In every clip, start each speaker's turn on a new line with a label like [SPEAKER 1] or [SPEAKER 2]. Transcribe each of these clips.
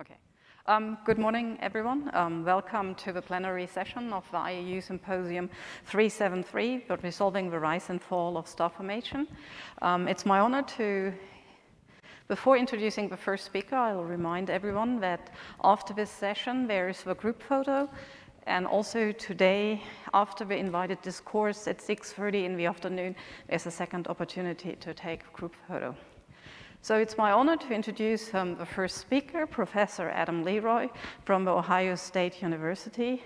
[SPEAKER 1] Okay. Um, good morning, everyone. Um, welcome to the plenary session of the IAU Symposium 373, but resolving the rise and fall of star formation. Um, it's my honor to, before introducing the first speaker, I'll remind everyone that after this session, there is the group photo, and also today, after the invited discourse at 6.30 in the afternoon, there's a second opportunity to take group photo. So it's my honor to introduce um, the first speaker, Professor Adam Leroy from Ohio State University.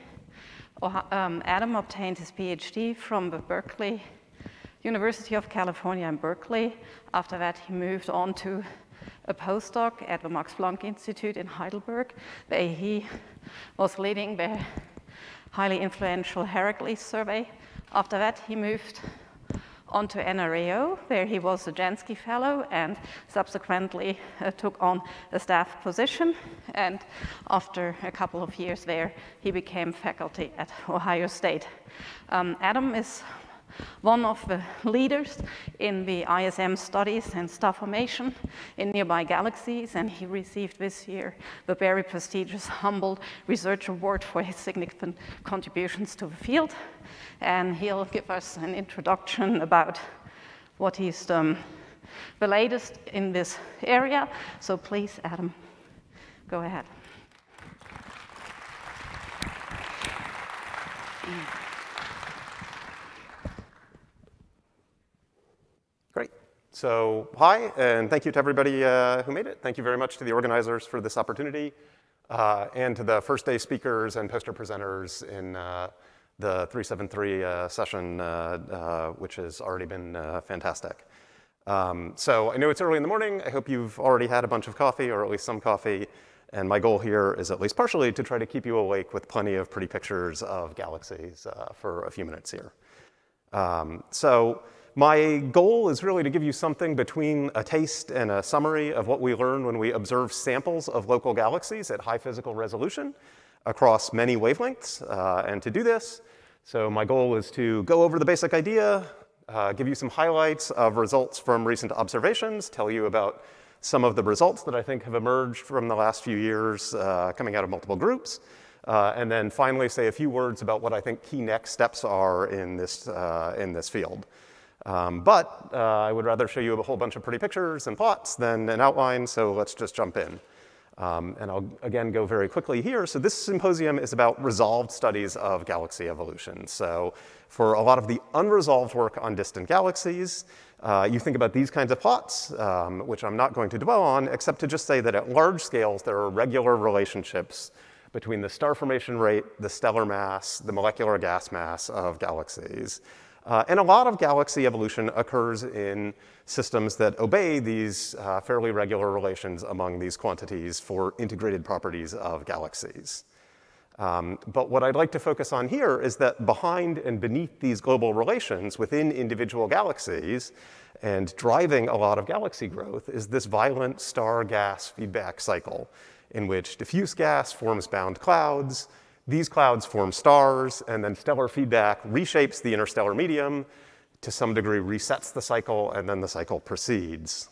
[SPEAKER 1] um, Adam obtained his PhD from the Berkeley University of California in Berkeley. After that, he moved on to a postdoc at the Max Planck Institute in Heidelberg, where he was leading the highly influential Heracles survey. After that, he moved onto NRAO, where he was a Jansky Fellow and subsequently uh, took on a staff position. And after a couple of years there, he became faculty at Ohio State. Um, Adam is one of the leaders in the ISM studies and star formation in nearby galaxies, and he received this year the very prestigious Humboldt Research Award for his significant contributions to the field. And he'll give us an introduction about what he's done the latest in this area. So please, Adam, go ahead. Mm.
[SPEAKER 2] So hi, and thank you to everybody uh, who made it. Thank you very much to the organizers for this opportunity, uh, and to the first day speakers and poster presenters in uh, the 373 uh, session, uh, uh, which has already been fantastic. Um, so I know it's early in the morning. I hope you've already had a bunch of coffee, or at least some coffee. And my goal here is at least partially to try to keep you awake with plenty of pretty pictures of galaxies for a few minutes here. Um, so my goal is really to give you something between a taste and a summary of what we learn when we observe samples of local galaxies at high physical resolution across many wavelengths. Uh, and to do this, so my goal is to go over the basic idea, uh, give you some highlights of results from recent observations, tell you about some of the results that I think have emerged from the last few years uh, coming out of multiple groups, uh, and then finally say a few words about what I think key next steps are in this, uh, in this field. Um, but uh, I would rather show you a whole bunch of pretty pictures and plots than an outline, so let's just jump in. Um, and I'll again go very quickly here. So this symposium is about resolved studies of galaxy evolution. So for a lot of the unresolved work on distant galaxies, uh, you think about these kinds of plots, um, which I'm not going to dwell on, except to just say that at large scales, there are regular relationships between the star formation rate, the stellar mass, the molecular gas mass of galaxies. Uh, and a lot of galaxy evolution occurs in systems that obey these uh, fairly regular relations among these quantities for integrated properties of galaxies. Um, but what I'd like to focus on here is that behind and beneath these global relations within individual galaxies and driving a lot of galaxy growth is this violent star-gas feedback cycle in which diffuse gas forms bound clouds, these clouds form stars, and then stellar feedback reshapes the interstellar medium, to some degree resets the cycle, and then the cycle proceeds.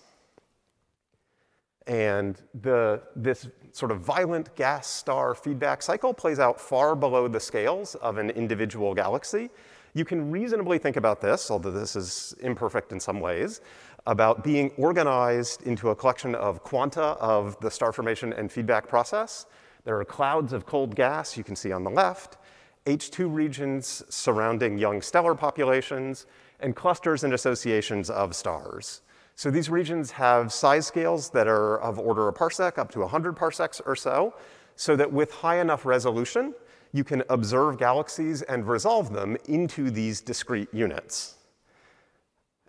[SPEAKER 2] And the, this sort of violent gas star feedback cycle plays out far below the scales of an individual galaxy. You can reasonably think about this, although this is imperfect in some ways, about being organized into a collection of quanta of the star formation and feedback process there are clouds of cold gas you can see on the left, HII regions surrounding young stellar populations, and clusters and associations of stars. So these regions have size scales that are of order a parsec, up to 100 parsecs or so, so that with high enough resolution, you can observe galaxies and resolve them into these discrete units.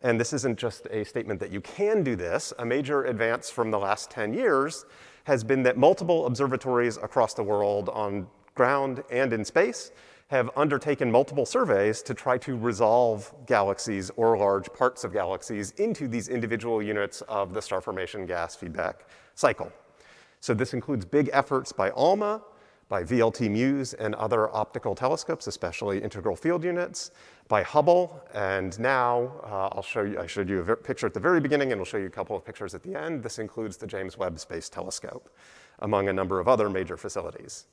[SPEAKER 2] And this isn't just a statement that you can do this. A major advance from the last 10 years has been that multiple observatories across the world on ground and in space have undertaken multiple surveys to try to resolve galaxies or large parts of galaxies into these individual units of the star formation gas feedback cycle. So this includes big efforts by ALMA, by VLT Muse and other optical telescopes, especially integral field units, by Hubble, and now uh, I'll show you, I showed you a picture at the very beginning and we'll show you a couple of pictures at the end. This includes the James Webb Space Telescope, among a number of other major facilities.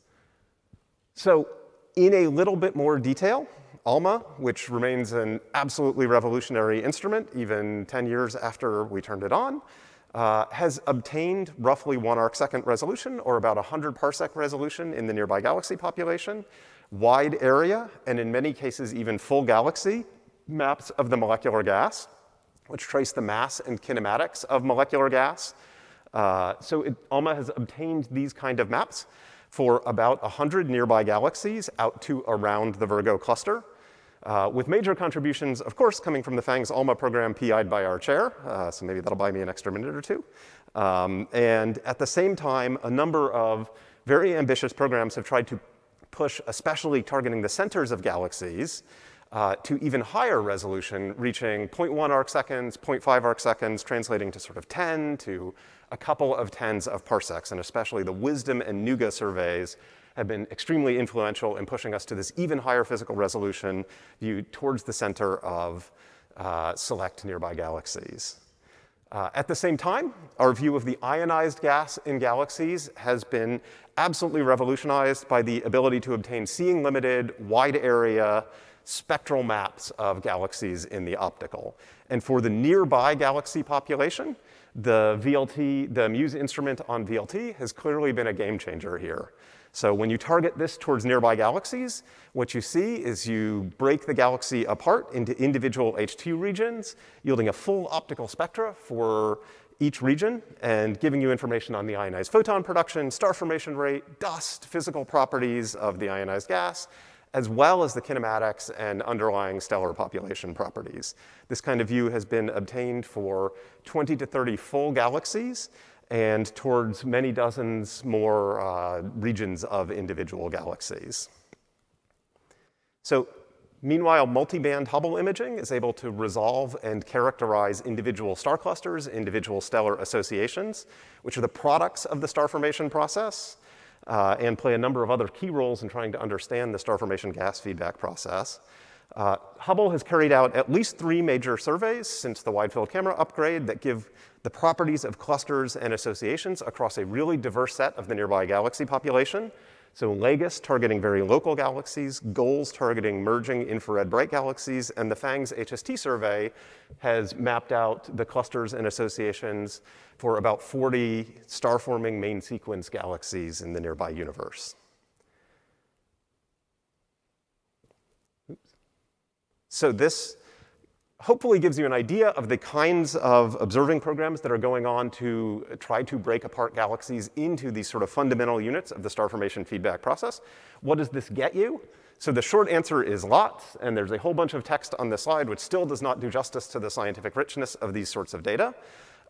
[SPEAKER 2] So in a little bit more detail, ALMA, which remains an absolutely revolutionary instrument even 10 years after we turned it on, uh, has obtained roughly one arc second resolution, or about 100 parsec resolution in the nearby galaxy population, wide area, and in many cases even full galaxy maps of the molecular gas, which trace the mass and kinematics of molecular gas. Uh, so it, ALMA has obtained these kind of maps for about 100 nearby galaxies out to around the Virgo cluster. Uh, with major contributions, of course, coming from the PHANGS ALMA program PI'd by our chair, uh, so maybe that'll buy me an extra minute or two. Um, and at the same time, a number of very ambitious programs have tried to push, especially targeting the centers of galaxies, uh, to even higher resolution, reaching 0.1 arc seconds, 0.5 arc seconds, translating to sort of 10 to a couple of tens of parsecs, and especially the WISDOM and NuGA surveys have been extremely influential in pushing us to this even higher physical resolution view towards the center of uh, select nearby galaxies. Uh, at the same time, our view of the ionized gas in galaxies has been absolutely revolutionized by the ability to obtain seeing limited, wide area, spectral maps of galaxies in the optical. And for the nearby galaxy population, the VLT, the MUSE instrument on VLT has clearly been a game changer here. So when you target this towards nearby galaxies, what you see is you break the galaxy apart into individual HII regions, yielding a full optical spectra for each region and giving you information on the ionized photon production, star formation rate, dust, physical properties of the ionized gas, as well as the kinematics and underlying stellar population properties. This kind of view has been obtained for 20 to 30 full galaxies and towards many dozens more uh, regions of individual galaxies. So meanwhile, multiband Hubble imaging is able to resolve and characterize individual star clusters, individual stellar associations, which are the products of the star formation process, uh, and play a number of other key roles in trying to understand the star formation gas feedback process. Uh, Hubble has carried out at least three major surveys since the wide field camera upgrade that give the properties of clusters and associations across a really diverse set of the nearby galaxy population. So LEGUS targeting very local galaxies, GOALS targeting merging infrared bright galaxies, and the PHANGS HST survey has mapped out the clusters and associations for about 40 star-forming main sequence galaxies in the nearby universe. Oops. So this hopefully gives you an idea of the kinds of observing programs that are going on to try to break apart galaxies into these sort of fundamental units of the star formation feedback process. What does this get you? So the short answer is lots, and there's a whole bunch of text on this slide which still does not do justice to the scientific richness of these sorts of data.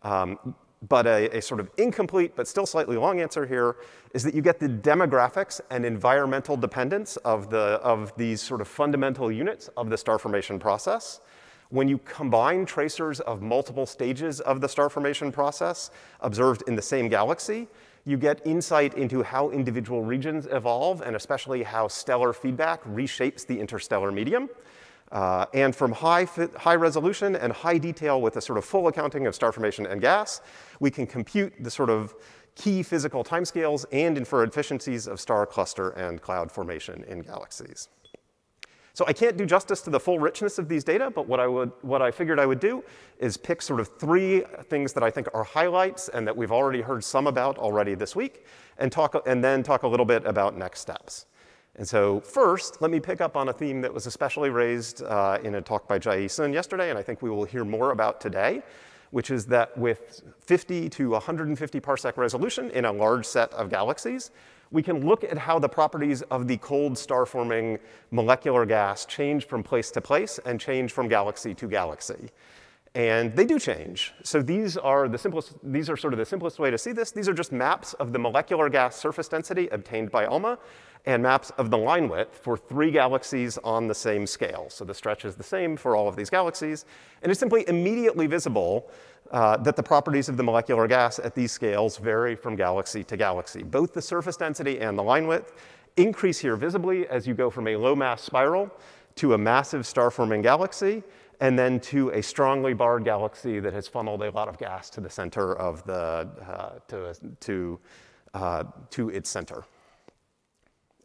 [SPEAKER 2] Um, but a, a, sort of incomplete but still slightly long answer here is that you get the demographics and environmental dependence of, the, of these sort of fundamental units of the star formation process. When you combine tracers of multiple stages of the star formation process observed in the same galaxy, you get insight into how individual regions evolve and especially how stellar feedback reshapes the interstellar medium. Uh, and from high, high resolution and high detail with a sort of full accounting of star formation and gas, we can compute the sort of key physical timescales and infer efficiencies of star cluster and cloud formation in galaxies. So I can't do justice to the full richness of these data, but what I, would, what I figured I would do is pick sort of three things that I think are highlights and that we've already heard some about already this week, and, talk, and then talk a little bit about next steps. And so first, let me pick up on a theme that was especially raised uh, in a talk by Jiayi Sun yesterday, and I think we will hear more about today, which is that with 50 to 150 parsec resolution in a large set of galaxies, we can look at how the properties of the cold star-forming molecular gas change from place to place and change from galaxy to galaxy. And they do change. So these are the simplest, these are sort of the simplest way to see this. These are just maps of the molecular gas surface density obtained by ALMA and maps of the line width for three galaxies on the same scale. So the stretch is the same for all of these galaxies. And it's simply immediately visible uh, that the properties of the molecular gas at these scales vary from galaxy to galaxy. Both the surface density and the line width increase here visibly as you go from a low mass spiral to a massive star-forming galaxy, and then to a strongly barred galaxy that has funneled a lot of gas to the center of the, uh, to, to, uh, to its center.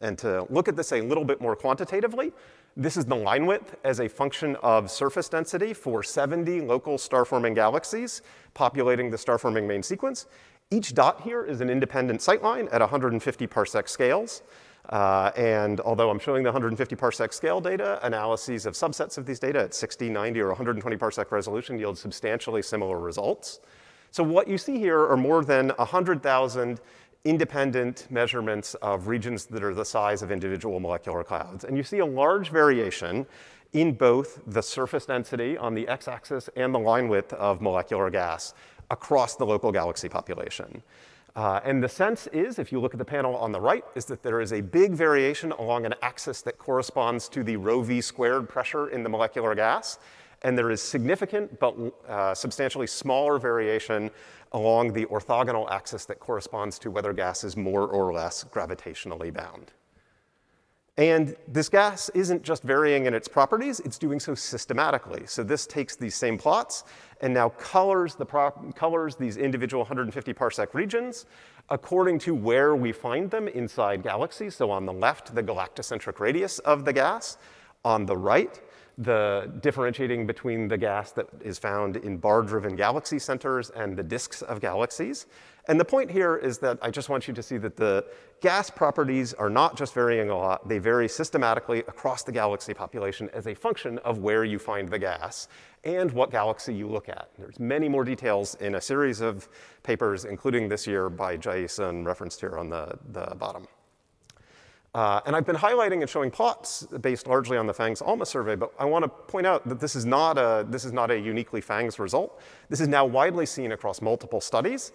[SPEAKER 2] And to look at this a little bit more quantitatively, this is the line width as a function of surface density for 70 local star-forming galaxies populating the star-forming main sequence. Each dot here is an independent sightline at 150 parsec scales. Uh, and although I'm showing the 150 parsec scale data, analyses of subsets of these data at 60, 90, or 120 parsec resolution yield substantially similar results. So what you see here are more than 100,000 independent measurements of regions that are the size of individual molecular clouds. And you see a large variation in both the surface density on the x-axis and the line width of molecular gas across the local galaxy population. Uh, and the sense is, if you look at the panel on the right, is that there is a big variation along an axis that corresponds to the rho v squared pressure in the molecular gas. And there is significant but uh, substantially smaller variation along the orthogonal axis that corresponds to whether gas is more or less gravitationally bound. And this gas isn't just varying in its properties, it's doing so systematically. So this takes these same plots and now colors, the colors these individual 150 parsec regions according to where we find them inside galaxies. So on the left, the galactocentric radius of the gas. On the right, the differentiating between the gas that is found in bar-driven galaxy centers and the disks of galaxies. And the point here is that I just want you to see that the gas properties are not just varying a lot, they vary systematically across the galaxy population as a function of where you find the gas and what galaxy you look at. There's many more details in a series of papers, including this year by Jason, referenced here on the, the bottom. Uh, and I've been highlighting and showing plots based largely on the PHANGS ALMA survey, but I want to point out that this is, not a, this is not a uniquely PHANGS result. This is now widely seen across multiple studies.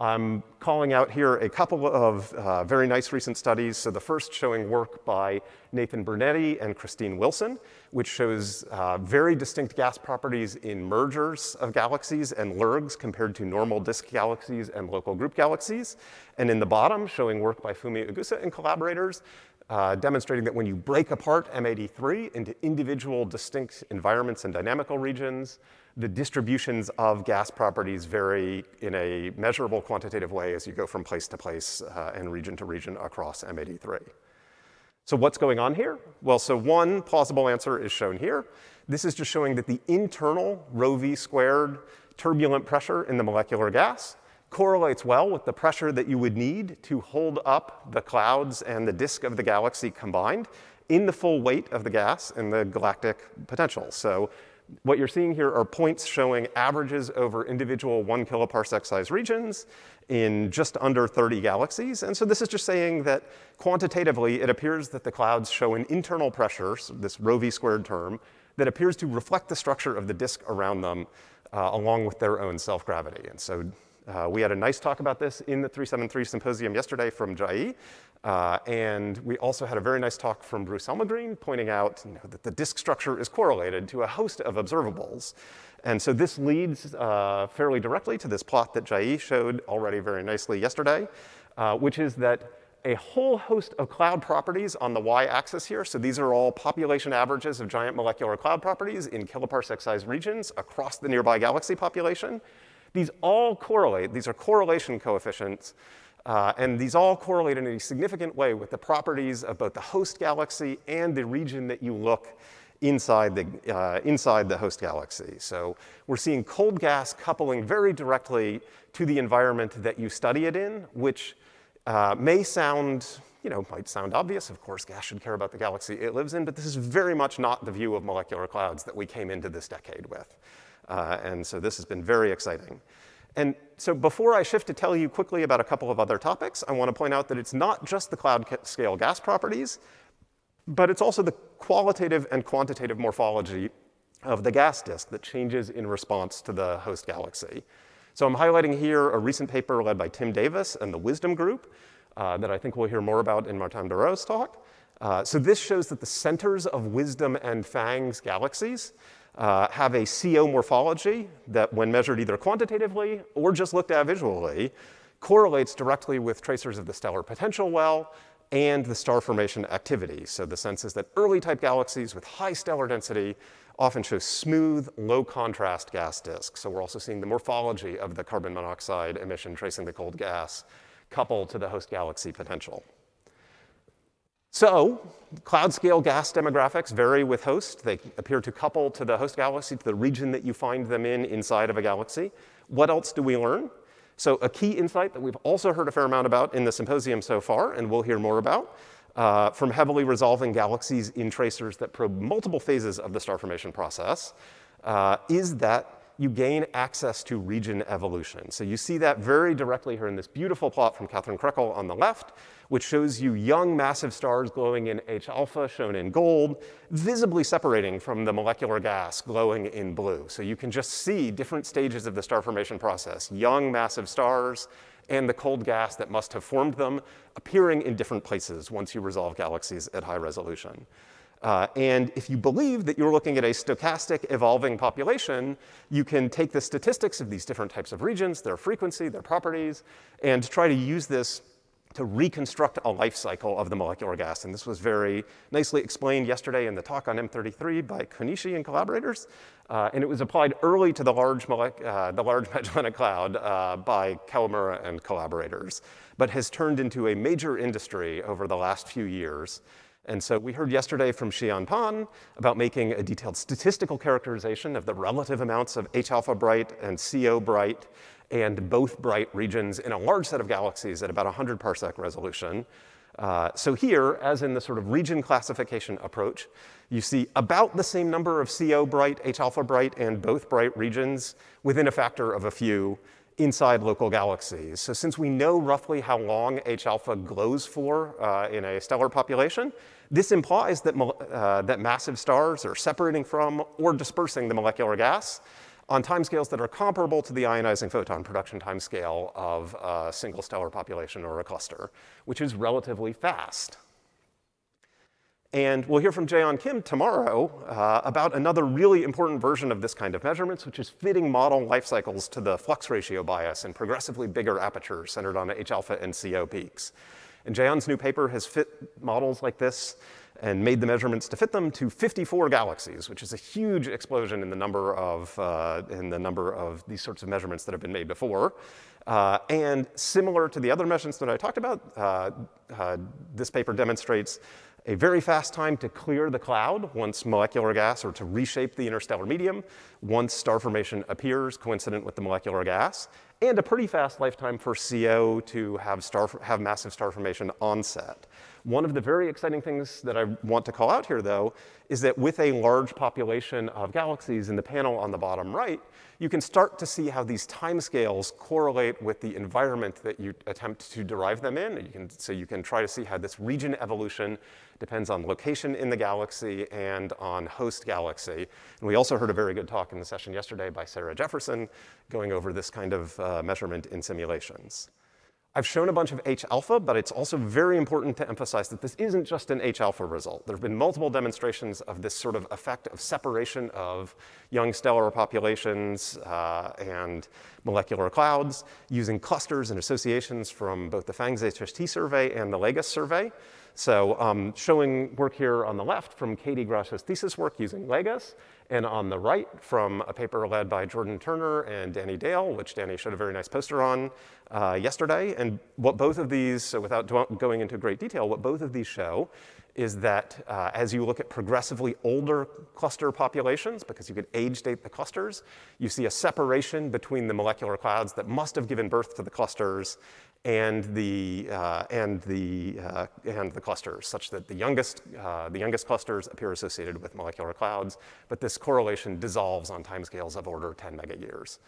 [SPEAKER 2] I'm calling out here a couple of uh, very nice recent studies. So the first showing work by Nathan Brunetti and Christine Wilson, which shows uh, very distinct gas properties in mergers of galaxies and LIRGs compared to normal disk galaxies and local group galaxies. And in the bottom, showing work by Fumi Egusa and collaborators, uh, demonstrating that when you break apart M83 into individual distinct environments and dynamical regions, the distributions of gas properties vary in a measurable quantitative way as you go from place to place uh, and region to region across M83. So what's going on here? Well, so one plausible answer is shown here. This is just showing that the internal rho v squared turbulent pressure in the molecular gas correlates well with the pressure that you would need to hold up the clouds and the disk of the galaxy combined in the full weight of the gas and the galactic potential. So what you're seeing here are points showing averages over individual one kiloparsec size regions in just under 30 galaxies. And so this is just saying that quantitatively, it appears that the clouds show an internal pressure, so this rho v squared term, that appears to reflect the structure of the disk around them uh, along with their own self-gravity. And so uh, we had a nice talk about this in the 373 symposium yesterday from Jiayi. Uh, and we also had a very nice talk from Bruce Elmegreen pointing out you know, that the disk structure is correlated to a host of observables. And so this leads uh, fairly directly to this plot that Jiayi showed already very nicely yesterday, uh, which is that a whole host of cloud properties on the y-axis here. So these are all population averages of giant molecular cloud properties in kiloparsec size regions across the nearby galaxy population. These all correlate. These are correlation coefficients uh, and these all correlate in a significant way with the properties of both the host galaxy and the region that you look inside the, uh, inside the host galaxy. So we're seeing cold gas coupling very directly to the environment that you study it in, which uh, may sound, you know, might sound obvious. Of course, gas should care about the galaxy it lives in, but this is very much not the view of molecular clouds that we came into this decade with. Uh, and so this has been very exciting. And so before I shift to tell you quickly about a couple of other topics, I want to point out that it's not just the cloud scale gas properties, but it's also the qualitative and quantitative morphology of the gas disk that changes in response to the host galaxy. So I'm highlighting here a recent paper led by Tim Davis and the Wisdom Group uh, that I think we'll hear more about in Martin Bureau's talk. Uh, so this shows that the centers of Wisdom and PHANGS galaxies uh, have a CO morphology that, when measured either quantitatively or just looked at visually, correlates directly with tracers of the stellar potential well and the star formation activity. So the sense is that early type galaxies with high stellar density often show smooth, low contrast gas disks. So we're also seeing the morphology of the carbon monoxide emission tracing the cold gas coupled to the host galaxy potential. So, cloud scale gas demographics vary with host. They appear to couple to the host galaxy, to the region that you find them in inside of a galaxy. What else do we learn? So, a key insight that we've also heard a fair amount about in the symposium so far, and we'll hear more about, uh, from heavily resolving galaxies in tracers that probe multiple phases of the star formation process, uh, is that you gain access to region evolution. So you see that very directly here in this beautiful plot from Kathryn Kreckel on the left, which shows you young massive stars glowing in H alpha, shown in gold, visibly separating from the molecular gas glowing in blue. So you can just see different stages of the star formation process, young massive stars and the cold gas that must have formed them appearing in different places once you resolve galaxies at high resolution. Uh, and if you believe that you're looking at a stochastic evolving population, you can take the statistics of these different types of regions, their frequency, their properties, and try to use this to reconstruct a life cycle of the molecular gas. And this was very nicely explained yesterday in the talk on M33 by Konishi and collaborators. Uh, and it was applied early to the Large, uh, the large Magellanic Cloud uh, by Kawamura and collaborators, but has turned into a major industry over the last few years. And so we heard yesterday from Hsi-An Pan about making a detailed statistical characterization of the relative amounts of H alpha bright and CO bright and both bright regions in a large set of galaxies at about 100 parsec resolution. Uh, so here, as in the sort of region classification approach, you see about the same number of CO bright, H alpha bright, and both bright regions within a factor of a few inside local galaxies. So since we know roughly how long H alpha glows for uh, in a stellar population, this implies that, uh, that massive stars are separating from or dispersing the molecular gas on timescales that are comparable to the ionizing photon production timescale of a single stellar population or a cluster, which is relatively fast. And we'll hear from Jaeyeon Kim tomorrow uh, about another really important version of this kind of measurements, which is fitting model life cycles to the flux ratio bias in progressively bigger apertures centered on H alpha and CO peaks. And Jaeyeon's new paper has fit models like this and made the measurements to fit them to 54 galaxies, which is a huge explosion in the number of, uh, in the number of these sorts of measurements that have been made before. Uh, and similar to the other measurements that I talked about, uh, uh this paper demonstrates a very fast time to clear the cloud once molecular gas or to reshape the interstellar medium once star formation appears coincident with the molecular gas, and a pretty fast lifetime for CO to have, star, have massive star formation onset. One of the very exciting things that I want to call out here, though, is that with a large population of galaxies in the panel on the bottom right, you can start to see how these timescales correlate with the environment that you attempt to derive them in. You can, so you can try to see how this region evolution depends on location in the galaxy and on host galaxy. And we also heard a very good talk in the session yesterday by Sarah Jeffreson going over this kind of uh, measurement in simulations. I've shown a bunch of H alpha, but it's also very important to emphasize that this isn't just an H alpha result. There have been multiple demonstrations of this sort of effect of separation of young stellar populations uh, and molecular clouds using clusters and associations from both the PHANGS HST survey and the LEGUS survey. So um, showing work here on the left from Katie Grasha's thesis work using LEGUS, and on the right from a paper led by Jordan Turner and Danny Dale, which Danny showed a very nice poster on uh, yesterday. And what both of these, so without going into great detail, what both of these show is that uh, as you look at progressively older cluster populations, because you could age date the clusters, you see a separation between the molecular clouds that must have given birth to the clusters and the, uh, and, the, uh, and the clusters, such that the youngest, uh, the youngest clusters appear associated with molecular clouds, but this correlation dissolves on timescales of order 10 megayears.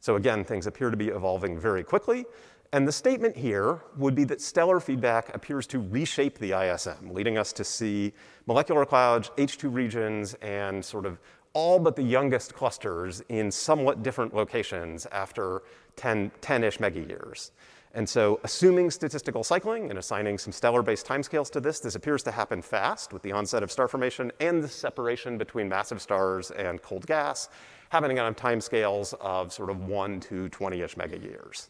[SPEAKER 2] So again, things appear to be evolving very quickly, and the statement here would be that stellar feedback appears to reshape the ISM, leading us to see molecular clouds, HII regions, and sort of all but the youngest clusters in somewhat different locations after 10, 10-ish megayears. And so assuming statistical cycling and assigning some stellar-based timescales to this, this appears to happen fast with the onset of star formation and the separation between massive stars and cold gas happening on timescales of sort of 1 to 20-ish megayears.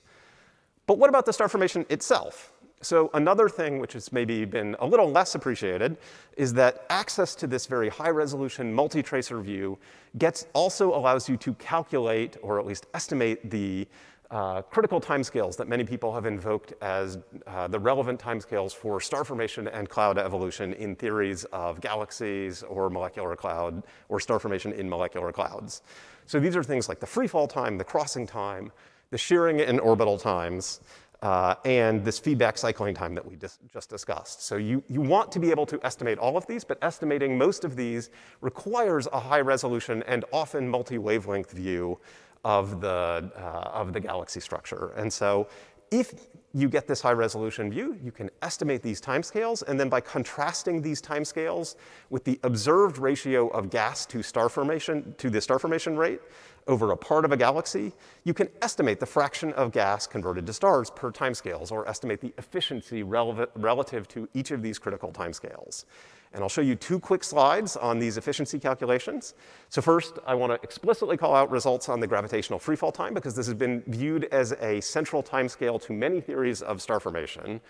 [SPEAKER 2] But what about the star formation itself? So another thing which has maybe been a little less appreciated is that access to this very high resolution multi-tracer view gets also allows you to calculate or at least estimate the uh, critical timescales that many people have invoked as uh, the relevant timescales for star formation and cloud evolution in theories of galaxies or molecular cloud or star formation in molecular clouds. So these are things like the freefall time, the crossing time, the shearing and orbital times, uh, and this feedback cycling time that we dis just discussed. So you, you want to be able to estimate all of these, but estimating most of these requires a high resolution and often multi-wavelength view of the, uh, of the galaxy structure. And so if you get this high resolution view, you can estimate these timescales, and then by contrasting these timescales with the observed ratio of gas to star formation, to the star formation rate, over a part of a galaxy, you can estimate the fraction of gas converted to stars per timescales, or estimate the efficiency relative to each of these critical timescales. And I'll show you two quick slides on these efficiency calculations. So first, I want to explicitly call out results on the gravitational freefall time, because this has been viewed as a central timescale to many theories of star formation.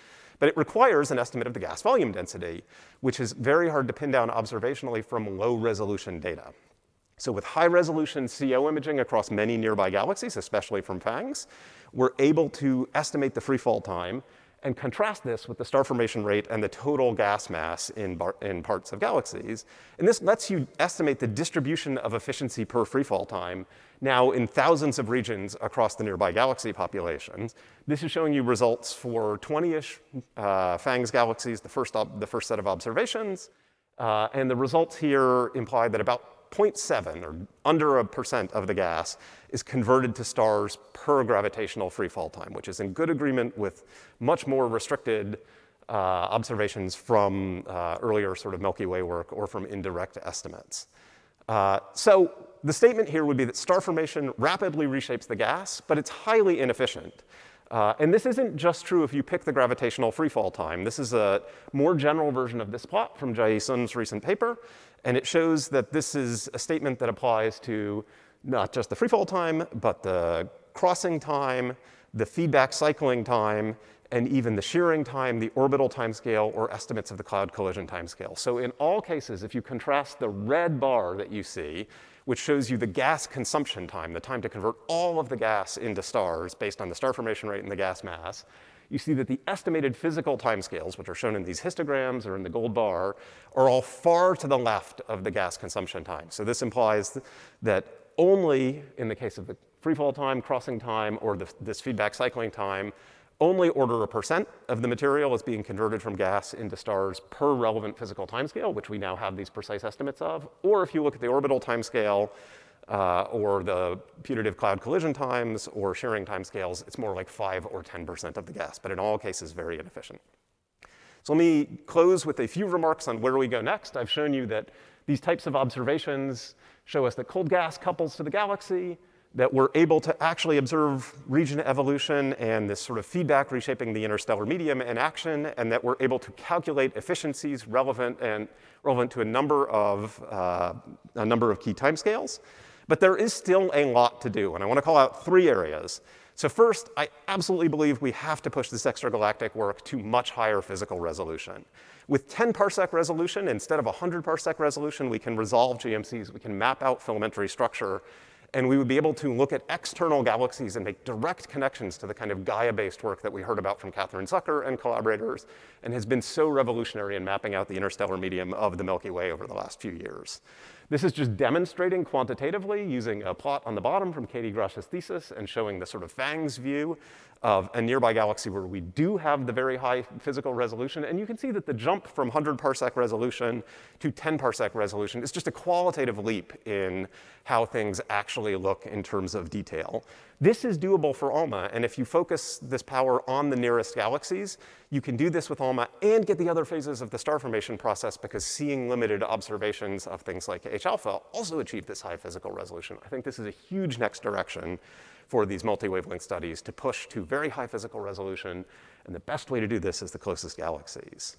[SPEAKER 2] But it requires an estimate of the gas volume density, which is very hard to pin down observationally from low resolution data. So with high resolution CO imaging across many nearby galaxies, especially from PHANGS, we're able to estimate the freefall time and contrast this with the star formation rate and the total gas mass in, in parts of galaxies. And this lets you estimate the distribution of efficiency per freefall time now in thousands of regions across the nearby galaxy populations. This is showing you results for 20-ish uh, PHANGS galaxies, the first, the first set of observations. Uh, and the results here imply that about 0.7 or under a percent of the gas is converted to stars per gravitational freefall time, which is in good agreement with much more restricted uh, observations from uh, earlier sort of Milky Way work or from indirect estimates. Uh, so the statement here would be that star formation rapidly reshapes the gas, but it's highly inefficient. Uh, and this isn't just true if you pick the gravitational freefall time. This is a more general version of this plot from Jiayi Sun's recent paper. And it shows that this is a statement that applies to not just the freefall time, but the crossing time, the feedback cycling time, and even the shearing time, the orbital timescale, or estimates of the cloud collision timescale. So in all cases, if you contrast the red bar that you see, which shows you the gas consumption time, the time to convert all of the gas into stars based on the star formation rate and the gas mass, you see that the estimated physical timescales, which are shown in these histograms or in the gold bar, are all far to the left of the gas consumption time. So this implies that only in the case of the freefall time, crossing time, or the, this feedback cycling time, only order a percent of the material is being converted from gas into stars per relevant physical timescale, which we now have these precise estimates of. Or if you look at the orbital timescale, uh, or the putative cloud collision times or shearing timescales, it's more like 5 or 10% of the gas, but in all cases, very inefficient. So let me close with a few remarks on where we go next. I've shown you that these types of observations show us that cold gas couples to the galaxy, that we're able to actually observe region evolution and this sort of feedback reshaping the interstellar medium in action, and that we're able to calculate efficiencies relevant and relevant to a number of, uh, a number of key timescales. But there is still a lot to do, and I want to call out three areas. So first, I absolutely believe we have to push this extragalactic work to much higher physical resolution. With 10 parsec resolution, instead of 100 parsec resolution, we can resolve GMCs, we can map out filamentary structure, and we would be able to look at external galaxies and make direct connections to the kind of Gaia-based work that we heard about from Catherine Zucker and collaborators, and has been so revolutionary in mapping out the interstellar medium of the Milky Way over the last few years. This is just demonstrating quantitatively using a plot on the bottom from Katie Grasha's thesis and showing the sort of PHANGS view of a nearby galaxy where we do have the very high physical resolution. And you can see that the jump from 100 parsec resolution to 10 parsec resolution is just a qualitative leap in how things actually look in terms of detail. This is doable for ALMA, and if you focus this power on the nearest galaxies, you can do this with ALMA and get the other phases of the star formation process because seeing limited observations of things like H alpha also achieve this high physical resolution. I think this is a huge next direction for these multi-wavelength studies to push to very high physical resolution, and the best way to do this is the closest galaxies.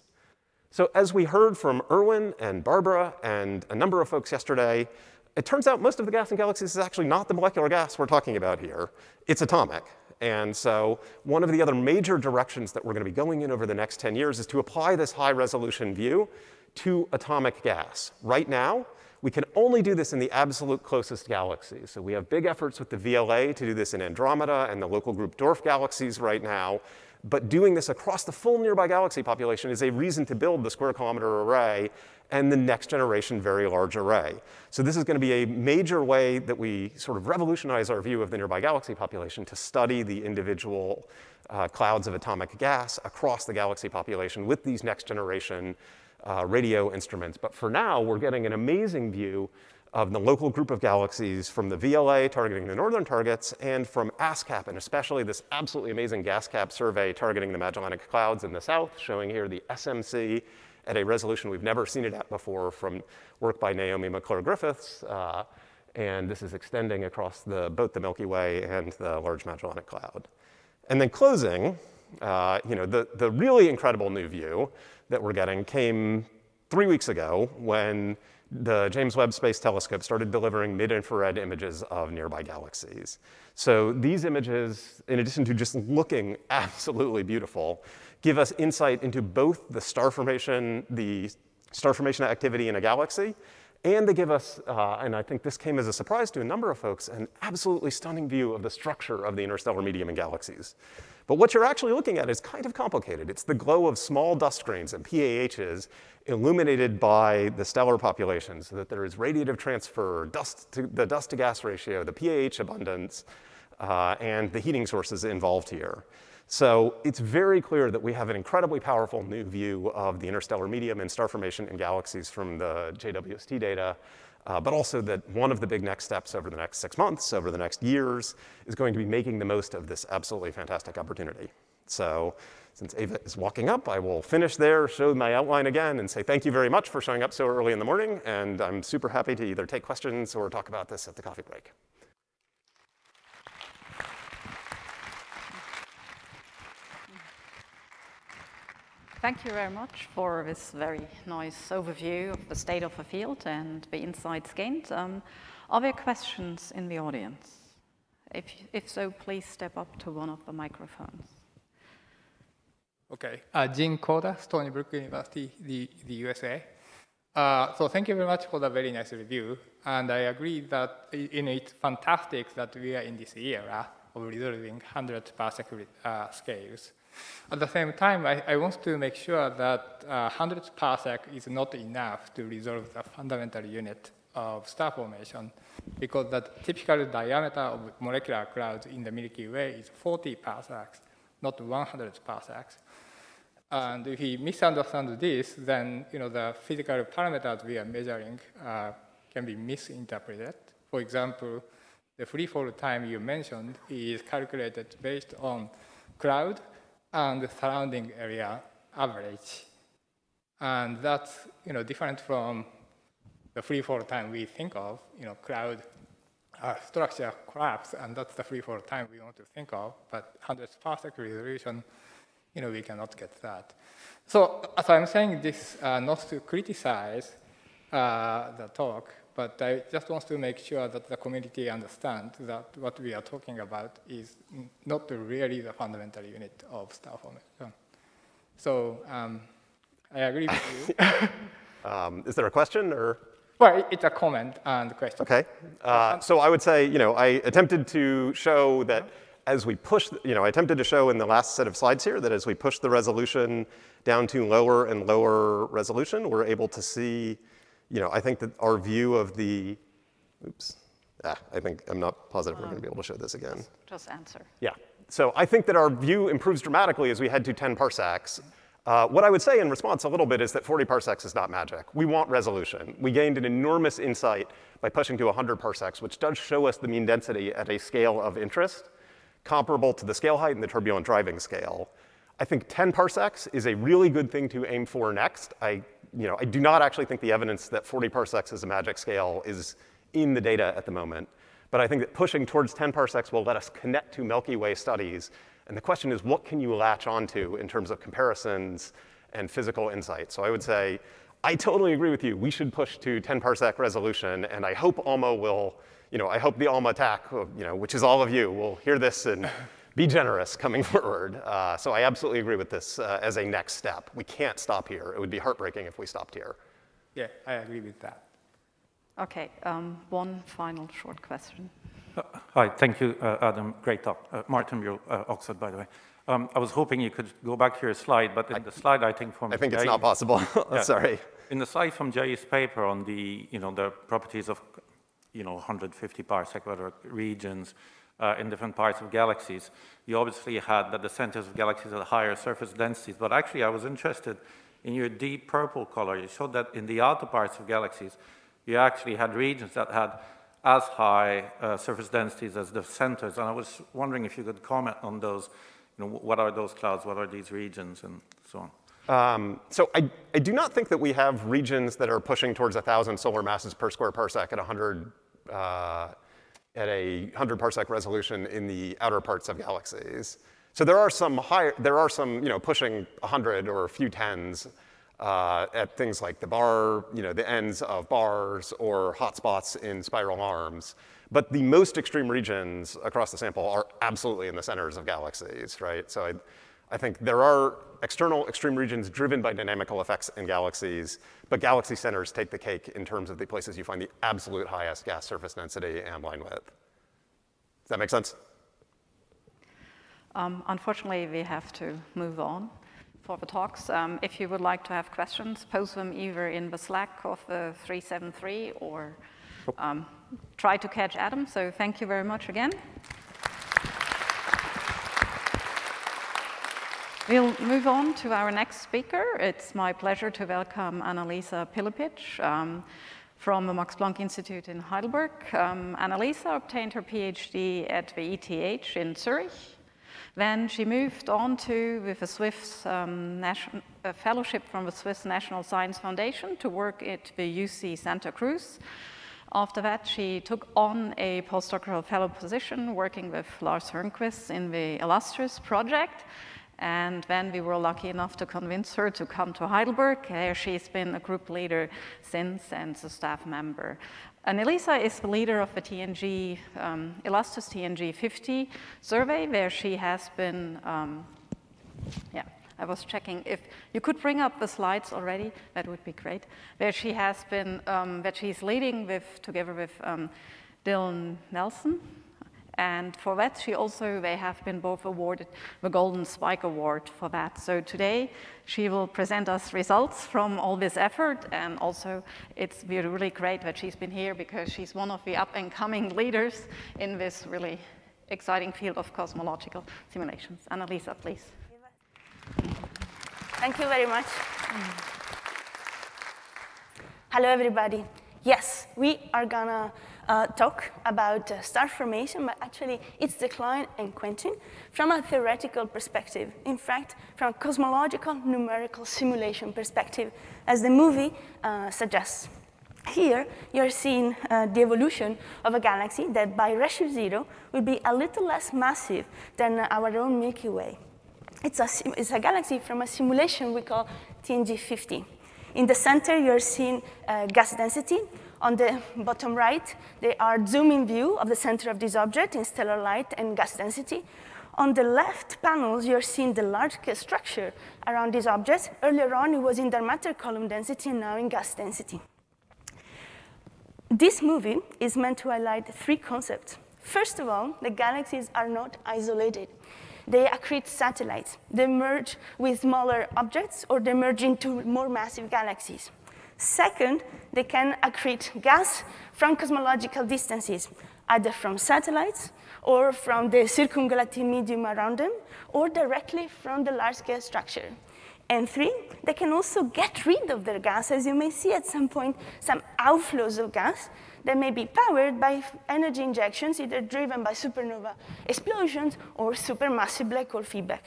[SPEAKER 2] So as we heard from Erwin and Barbara and a number of folks yesterday, it turns out most of the gas in galaxies is actually not the molecular gas we're talking about here. It's atomic. And so one of the other major directions that we're going to be going in over the next 10 years is to apply this high resolution view to atomic gas. Right now, we can only do this in the absolute closest galaxies. So we have big efforts with the VLA to do this in Andromeda and the local group dwarf galaxies right now. But doing this across the full nearby galaxy population is a reason to build the square kilometer array and the next generation very large array. So this is going to be a major way that we sort of revolutionize our view of the nearby galaxy population to study the individual uh, clouds of atomic gas across the galaxy population with these next generation uh, radio instruments. But for now, we're getting an amazing view of the local group of galaxies from the VLA targeting the northern targets and from ASKAP, and especially this absolutely amazing GASKAP survey targeting the Magellanic Clouds in the south, showing here the SMC at a resolution we've never seen it at before from work by Naomi McClure Griffiths. Uh, and this is extending across the, both the Milky Way and the Large Magellanic Cloud. And then closing, uh, you know, the, the really incredible new view that we're getting came three weeks ago when the James Webb Space Telescope started delivering mid-infrared images of nearby galaxies. So these images, in addition to just looking absolutely beautiful, give us insight into both the star formation, the star formation activity in a galaxy, and they give us, uh, and I think this came as a surprise to a number of folks, an absolutely stunning view of the structure of the interstellar medium in galaxies. But what you're actually looking at is kind of complicated. It's the glow of small dust grains and PAHs illuminated by the stellar population so that there is radiative transfer, dust to, the dust to gas ratio, the PAH abundance, uh, and the heating sources involved here. So it's very clear that we have an incredibly powerful new view of the interstellar medium and star formation in galaxies from the JWST data, uh, but also that one of the big next steps over the next six months, over the next years, is going to be making the most of this absolutely fantastic opportunity. So since Eva is walking up, I will finish there, show my outline again, and say thank you very much for showing up so early in the morning, and I'm super happy to either take questions or talk about this at the coffee break.
[SPEAKER 1] Thank you very much for this very nice overview of the state of the field and the insights gained. Um, are there questions in the audience? If, if so, please step up to one of the microphones.
[SPEAKER 3] Okay, uh, Jin Koda, Stony Brook University, the, the USA. Uh, so thank you very much for the very nice review. And I agree that in it's fantastic that we are in this era of resolving 100 parsec uh, scales. At the same time, I, I want to make sure that uh, 100 parsec is not enough to resolve the fundamental unit of star formation because the typical diameter of molecular clouds in the Milky Way is 40 parsecs, not 100 parsecs. And if we misunderstand this, then you know, the physical parameters we are measuring uh, can be misinterpreted. For example, the free fall time you mentioned is calculated based on cloud and the surrounding area average. And that's you know, different from the free fall time we think of, you know, cloud uh, structure collapse, and that's the free fall time we want to think of, but 100 parsec resolution, you know, we cannot get that. So, as I'm saying this uh, not to criticize uh, the talk, but I just want to make sure that the community understands that what we are talking about is not really the fundamental unit of star formation. So um, I agree with you.
[SPEAKER 2] um, is there a question or?
[SPEAKER 3] Well, it's a comment and question.
[SPEAKER 2] Okay. Uh, so I would say, you know, I attempted to show that as we push, you know, I attempted to show in the last set of slides here that as we push the resolution down to lower and lower resolution, we're able to see you know, I think that our view of the, oops, ah, I think I'm not positive we're going to be able to show this again.
[SPEAKER 1] Just answer.
[SPEAKER 2] Yeah. So I think that our view improves dramatically as we head to 10 parsecs. Uh, what I would say in response a little bit is that 40 parsecs is not magic. We want resolution. We gained an enormous insight by pushing to 100 parsecs, which does show us the mean density at a scale of interest comparable to the scale height and the turbulent driving scale. I think 10 parsecs is a really good thing to aim for next. I, you know, I do not actually think the evidence that 40 parsecs is a magic scale is in the data at the moment. But I think that pushing towards 10 parsecs will let us connect to Milky Way studies. And the question is, what can you latch onto in terms of comparisons and physical insight? So I would say, I totally agree with you. We should push to 10 parsec resolution, and I hope ALMA will, you know, I hope the ALMA attack, you know, which is all of you, will hear this and be generous coming forward. Uh, so I absolutely agree with this uh, as a next step. We can't stop here. It would be heartbreaking if we stopped here.
[SPEAKER 3] Yeah, I agree with that.
[SPEAKER 1] Okay, um, one final short question.
[SPEAKER 4] Uh, hi, thank you, uh, Adam. Great talk. Uh, Martin Bureau, uh, Oxford, by the way. Um, I was hoping you could go back to your slide, but in I, the slide, I think from
[SPEAKER 2] I think Jay, it's not possible. yeah, Sorry.
[SPEAKER 4] In the slide from Jay's paper on the, you know, the properties of, you know, 150 parsec regions uh, in different parts of galaxies, you obviously had that the centers of galaxies had higher surface densities. But actually, I was interested in your deep purple color. You showed that in the outer parts of galaxies, you actually had regions that had as high uh, surface densities as the centers. And I was wondering if you could comment on those. You know, what are those clouds? What are these regions? And so on.
[SPEAKER 2] Um, so I, I, do not think that we have regions that are pushing towards 1,000 solar masses per square parsec at 100, uh, at a 100 parsec resolution in the outer parts of galaxies. So there are some higher, there are some, you know, pushing 100 or a few tens uh, at things like the bar, you know, the ends of bars or hotspots in spiral arms. But the most extreme regions across the sample are absolutely in the centers of galaxies, right? So I, I think there are external extreme regions driven by dynamical effects in galaxies, but galaxy centers take the cake in terms of the places you find the absolute highest gas surface density and line width. Does that make sense?
[SPEAKER 1] Um, unfortunately, we have to move on for the talks. Um, if you would like to have questions, post them either in the Slack of the 373 or um, try to catch Adam. So thank you very much again. We'll move on to our next speaker. It's my pleasure to welcome Annalisa Pillepich um, from the Max Planck Institute in Heidelberg. Um, Annalisa obtained her PhD at the ETH in Zurich then she moved on to, with a Swiss um, a fellowship from the Swiss National Science Foundation to work at the UC Santa Cruz. After that, she took on a postdoctoral fellow position working with Lars Hernquist in the Illustris project. And then we were lucky enough to convince her to come to Heidelberg. There she's been a group leader since and a staff member. Annalisa is the leader of the TNG, um, Illustris TNG 50 survey, where she has been, um, yeah, I was checking if you could bring up the slides already, that would be great, where she has been, um, that she's leading with, together with um, Dylan Nelson, and for that, she also, they have been both awarded the Golden Spike Award for that. So today, she will present us results from all this effort. And also, it's really great that she's been here because she's one of the up and coming leaders in this really exciting field of cosmological simulations. Annalisa, please.
[SPEAKER 5] Thank you very much. Hello, everybody. Yes, we are gonna uh, talk about uh, star formation, but actually its decline and quenching from a theoretical perspective. In fact, from a cosmological numerical simulation perspective, as the movie uh, suggests. Here, you're seeing uh, the evolution of a galaxy that by ratio zero will be a little less massive than our own Milky Way. It's a, it's a galaxy from a simulation we call TNG50. In the center, you're seeing uh, gas density, on the bottom right, they are zoom-in view of the center of this object in stellar light and gas density. On the left panels, you're seeing the large-scale structure around these objects. Earlier on, it was in dark matter column density, and now in gas density. This movie is meant to highlight three concepts. First of all, the galaxies are not isolated. They accrete satellites. They merge with smaller objects, or they merge into more massive galaxies. Second, they can accrete gas from cosmological distances, either from satellites or from the circumgalactic medium around them, or directly from the large-scale structure. And three, they can also get rid of their gas, as you may see at some point, some outflows of gas that may be powered by energy injections, either driven by supernova explosions or supermassive black hole feedback.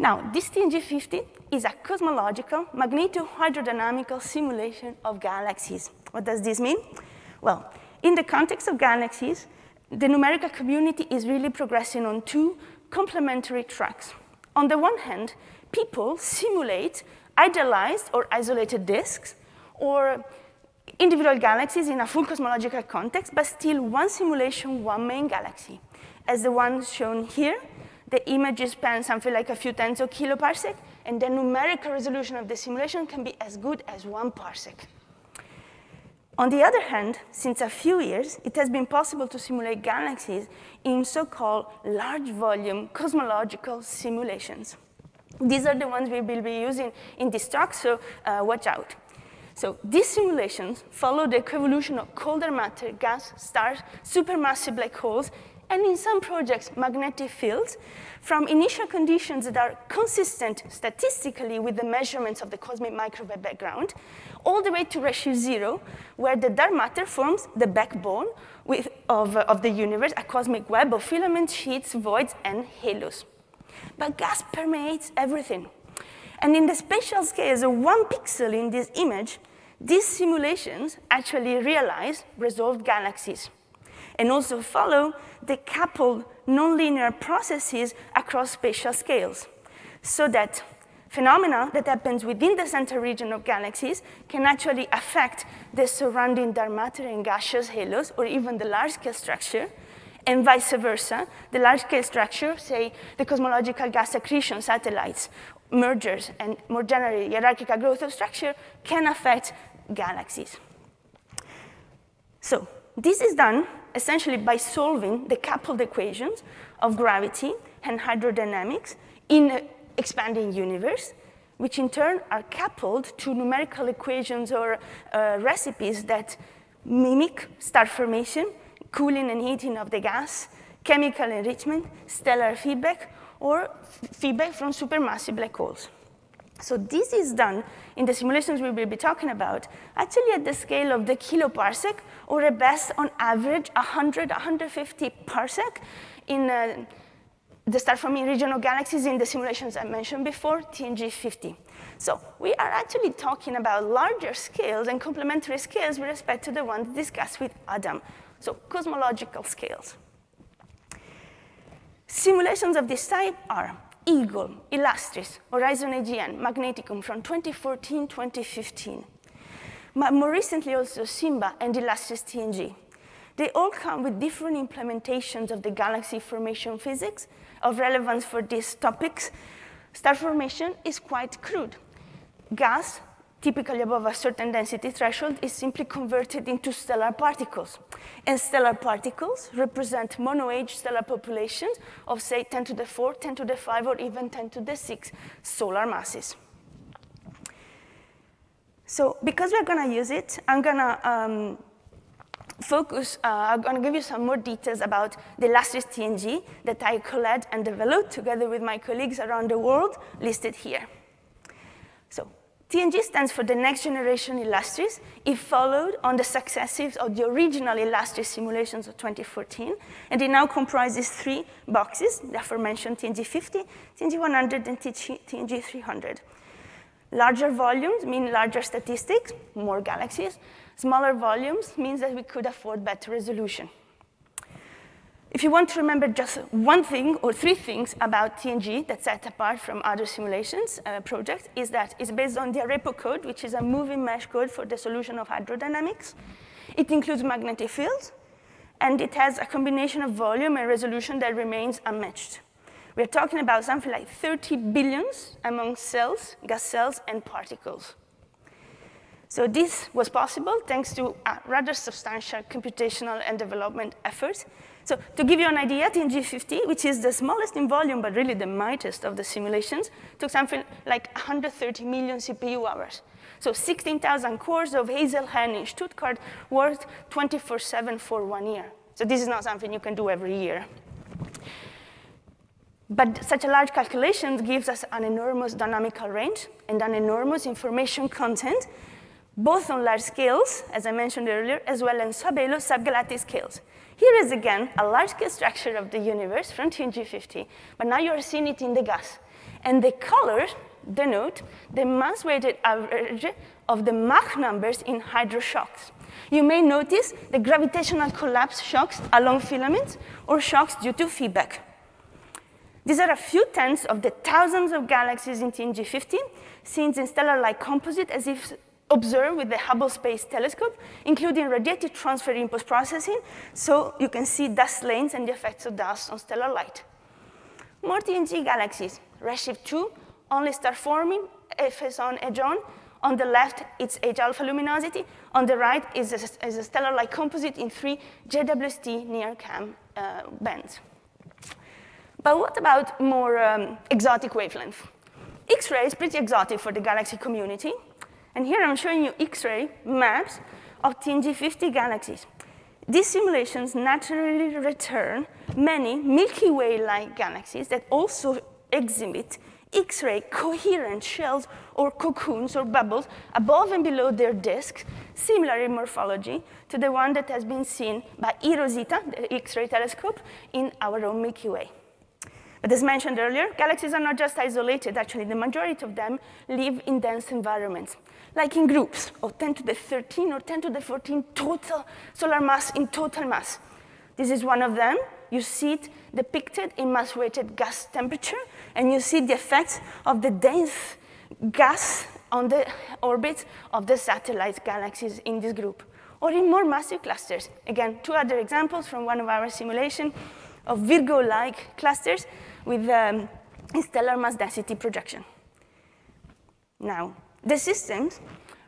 [SPEAKER 5] Now, this TNG50 is a cosmological magneto-hydrodynamical simulation of galaxies. What does this mean? Well, in the context of galaxies, the numerical community is really progressing on two complementary tracks. On the one hand, people simulate idealized or isolated disks or individual galaxies in a full cosmological context, but still one simulation, one main galaxy. As the one shown here, the images span something like a few tens of kiloparsec, and the numerical resolution of the simulation can be as good as one parsec. On the other hand, since a few years, it has been possible to simulate galaxies in so-called large volume cosmological simulations. These are the ones we will be using in this talk, so uh, watch out. So these simulations follow the evolution of colder matter, gas, stars, supermassive black holes, and in some projects, magnetic fields, from initial conditions that are consistent statistically with the measurements of the cosmic microwave background, all the way to ratio zero, where the dark matter forms the backbone with, of, of the universe, a cosmic web of filaments, sheets, voids, and halos. But gas permeates everything. And in the spatial scale of one pixel in this image, these simulations actually realize resolved galaxies and also follow the coupled nonlinear processes across spatial scales so that phenomena that happens within the center region of galaxies can actually affect the surrounding dark matter and gaseous halos or even the large-scale structure and vice versa. The large-scale structure, say the cosmological gas accretion satellites, mergers, and more generally hierarchical growth of structure can affect galaxies. So this is done essentially by solving the coupled equations of gravity and hydrodynamics in an expanding universe, which in turn are coupled to numerical equations or uh, recipes that mimic star formation, cooling and heating of the gas, chemical enrichment, stellar feedback, or feedback from supermassive black holes. So this is done in the simulations we will be talking about, actually at the scale of the kiloparsec, or at best on average 100, 150 parsec in uh, the star-forming region of galaxies in the simulations I mentioned before, TNG50. So we are actually talking about larger scales and complementary scales with respect to the ones discussed with Adam, so cosmological scales. Simulations of this type are Eagle, Illustris, Horizon AGN, Magneticum from 2014-2015. More recently also SIMBA and the Illustris TNG. They all come with different implementations of the galaxy formation physics of relevance for these topics. Star formation is quite crude. Gas typically above a certain density threshold, is simply converted into stellar particles. And stellar particles represent mono-age stellar populations of, say, 10 to the 4, 10 to the 5, or even 10 to the 6 solar masses. So because we're going to use it, I'm going to um, focus, uh, I'm going to give you some more details about the Illustris TNG that I collect and developed together with my colleagues around the world listed here. So TNG stands for the next generation Illustris. It followed on the successives of the original Illustris simulations of 2014, and it now comprises three boxes, the aforementioned TNG50, TNG100, and TNG300. Larger volumes mean larger statistics, more galaxies. Smaller volumes means that we could afford better resolution. If you want to remember just one thing or three things about TNG that set apart from other simulations uh, projects is that it's based on the Arepo code, which is a moving mesh code for the solution of hydrodynamics. It includes magnetic fields, and it has a combination of volume and resolution that remains unmatched. We're talking about something like 30 billions among cells, gas cells, and particles. So this was possible thanks to rather substantial computational and development efforts so to give you an idea, TNG50, which is the smallest in volume, but really the mightiest of the simulations, took something like 130 million CPU hours. So 16,000 cores of Hazel Hen in Stuttgart worked 24-7 for one year. So this is not something you can do every year. But such a large calculation gives us an enormous dynamical range and an enormous information content, both on large scales, as I mentioned earlier, as well as subhalo subgalactic scales. Here is again a large-scale structure of the universe from TNG50, but now you're seeing it in the gas. And the colors denote the mass-weighted average of the Mach numbers in hydroshocks. You may notice the gravitational collapse shocks along filaments or shocks due to feedback. These are a few tenths of the thousands of galaxies in TNG 50, seen in stellar-like composite as if observed with the Hubble Space Telescope, including radiative transfer in post-processing, so you can see dust lanes and the effects of dust on stellar light. More TNG galaxies, redshift 2, only star forming, face on, edge on. On the left, it's H alpha luminosity. On the right is a, is a stellar-like composite in three JWST NIRCam uh, bands. But what about more um, exotic wavelength? X-ray is pretty exotic for the galaxy community. And here I'm showing you X-ray maps of TNG50 galaxies. These simulations naturally return many Milky Way-like galaxies that also exhibit X-ray coherent shells or cocoons or bubbles above and below their disks, similar in morphology to the one that has been seen by eROSITA, the X-ray telescope, in our own Milky Way. But as mentioned earlier, galaxies are not just isolated. Actually, the majority of them live in dense environments, like in groups of 10 to the 13 or 10 to the 14 total solar mass in total mass. This is one of them. You see it depicted in mass-weighted gas temperature, and you see the effects of the dense gas on the orbit of the satellite galaxies in this group, or in more massive clusters. Again, two other examples from one of our simulations of Virgo-like clusters with um, stellar mass density projection. Now, the systems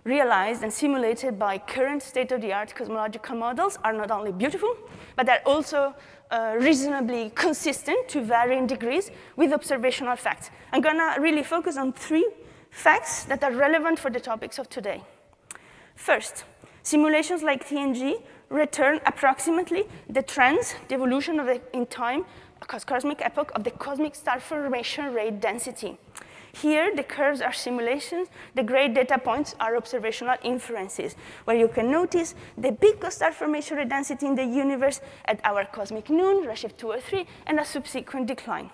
[SPEAKER 5] realized and simulated by current state-of-the-art cosmological models are not only beautiful, but they are also uh, reasonably consistent to varying degrees with observational facts. I'm gonna really focus on three facts that are relevant for the topics of today. First, simulations like TNG return approximately the trends, the evolution of the, in time, cosmic epoch of the cosmic star formation rate density. Here, the curves are simulations. The gray data points are observational inferences, where you can notice the big star formation rate density in the universe at our cosmic noon, redshift 203, and a subsequent decline.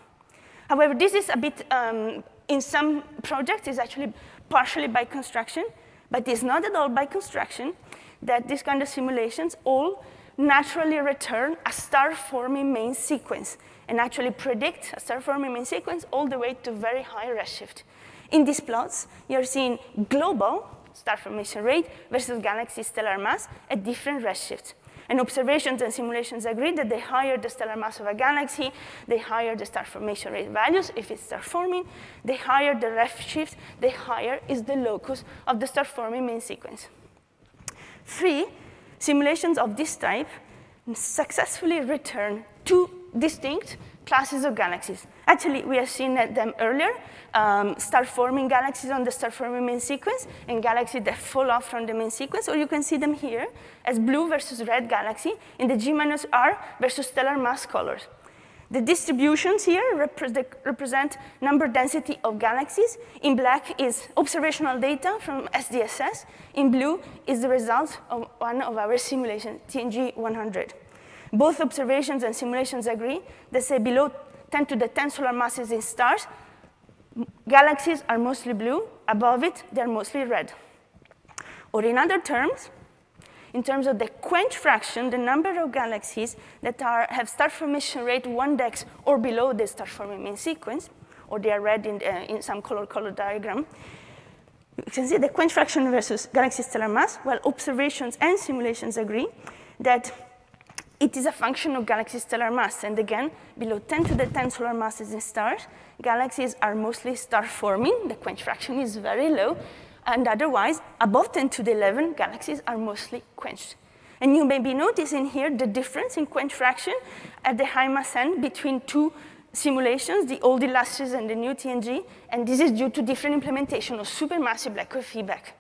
[SPEAKER 5] However, this is a bit, um, in some projects, is actually partially by construction, but it's not at all by construction that these kind of simulations all naturally return a star-forming main sequence and actually predict a star-forming main sequence all the way to very high redshift. In these plots, you're seeing global star formation rate versus galaxy stellar mass at different redshifts. And observations and simulations agree that the higher the stellar mass of a galaxy, the higher the star formation rate values. If it's star forming, the higher the redshift, the higher is the locus of the star forming main sequence. Three, simulations of this type successfully return two distinct classes of galaxies. Actually, we have seen them earlier, um, star-forming galaxies on the star-forming main sequence and galaxies that fall off from the main sequence, or you can see them here as blue versus red galaxy in the G minus R versus stellar mass colors. The distributions here represent number density of galaxies. In black is observational data from SDSS. In blue is the result of one of our simulations, TNG 100. Both observations and simulations agree that say below 10 to the 10 solar masses in stars, galaxies are mostly blue. Above it, they're mostly red. Or in other terms, in terms of the quench fraction, the number of galaxies that are, have star formation rate one dex or below the star forming main sequence, or they are red in, uh, in some color-color diagram, you can see the quench fraction versus galaxy stellar mass, Well, observations and simulations agree that it is a function of galaxy stellar mass. And again, below 10 to the 10 solar masses in stars, galaxies are mostly star forming. The quench fraction is very low. And otherwise, above 10 to the 11, galaxies are mostly quenched. And you may be noticing here the difference in quench fraction at the high mass end between two simulations, the old Illustris and the new TNG, and this is due to different implementation of supermassive black hole feedback.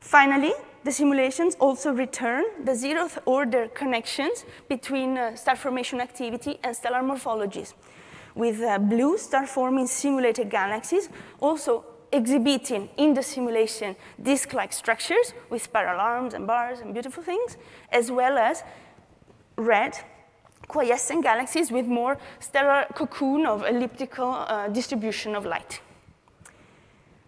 [SPEAKER 5] Finally, the simulations also return the zeroth order connections between uh, star formation activity and stellar morphologies, with uh, blue star forming simulated galaxies also exhibiting in the simulation disk-like structures with spiral arms and bars and beautiful things, as well as red quiescent galaxies with more stellar cocoon of elliptical uh, distribution of light.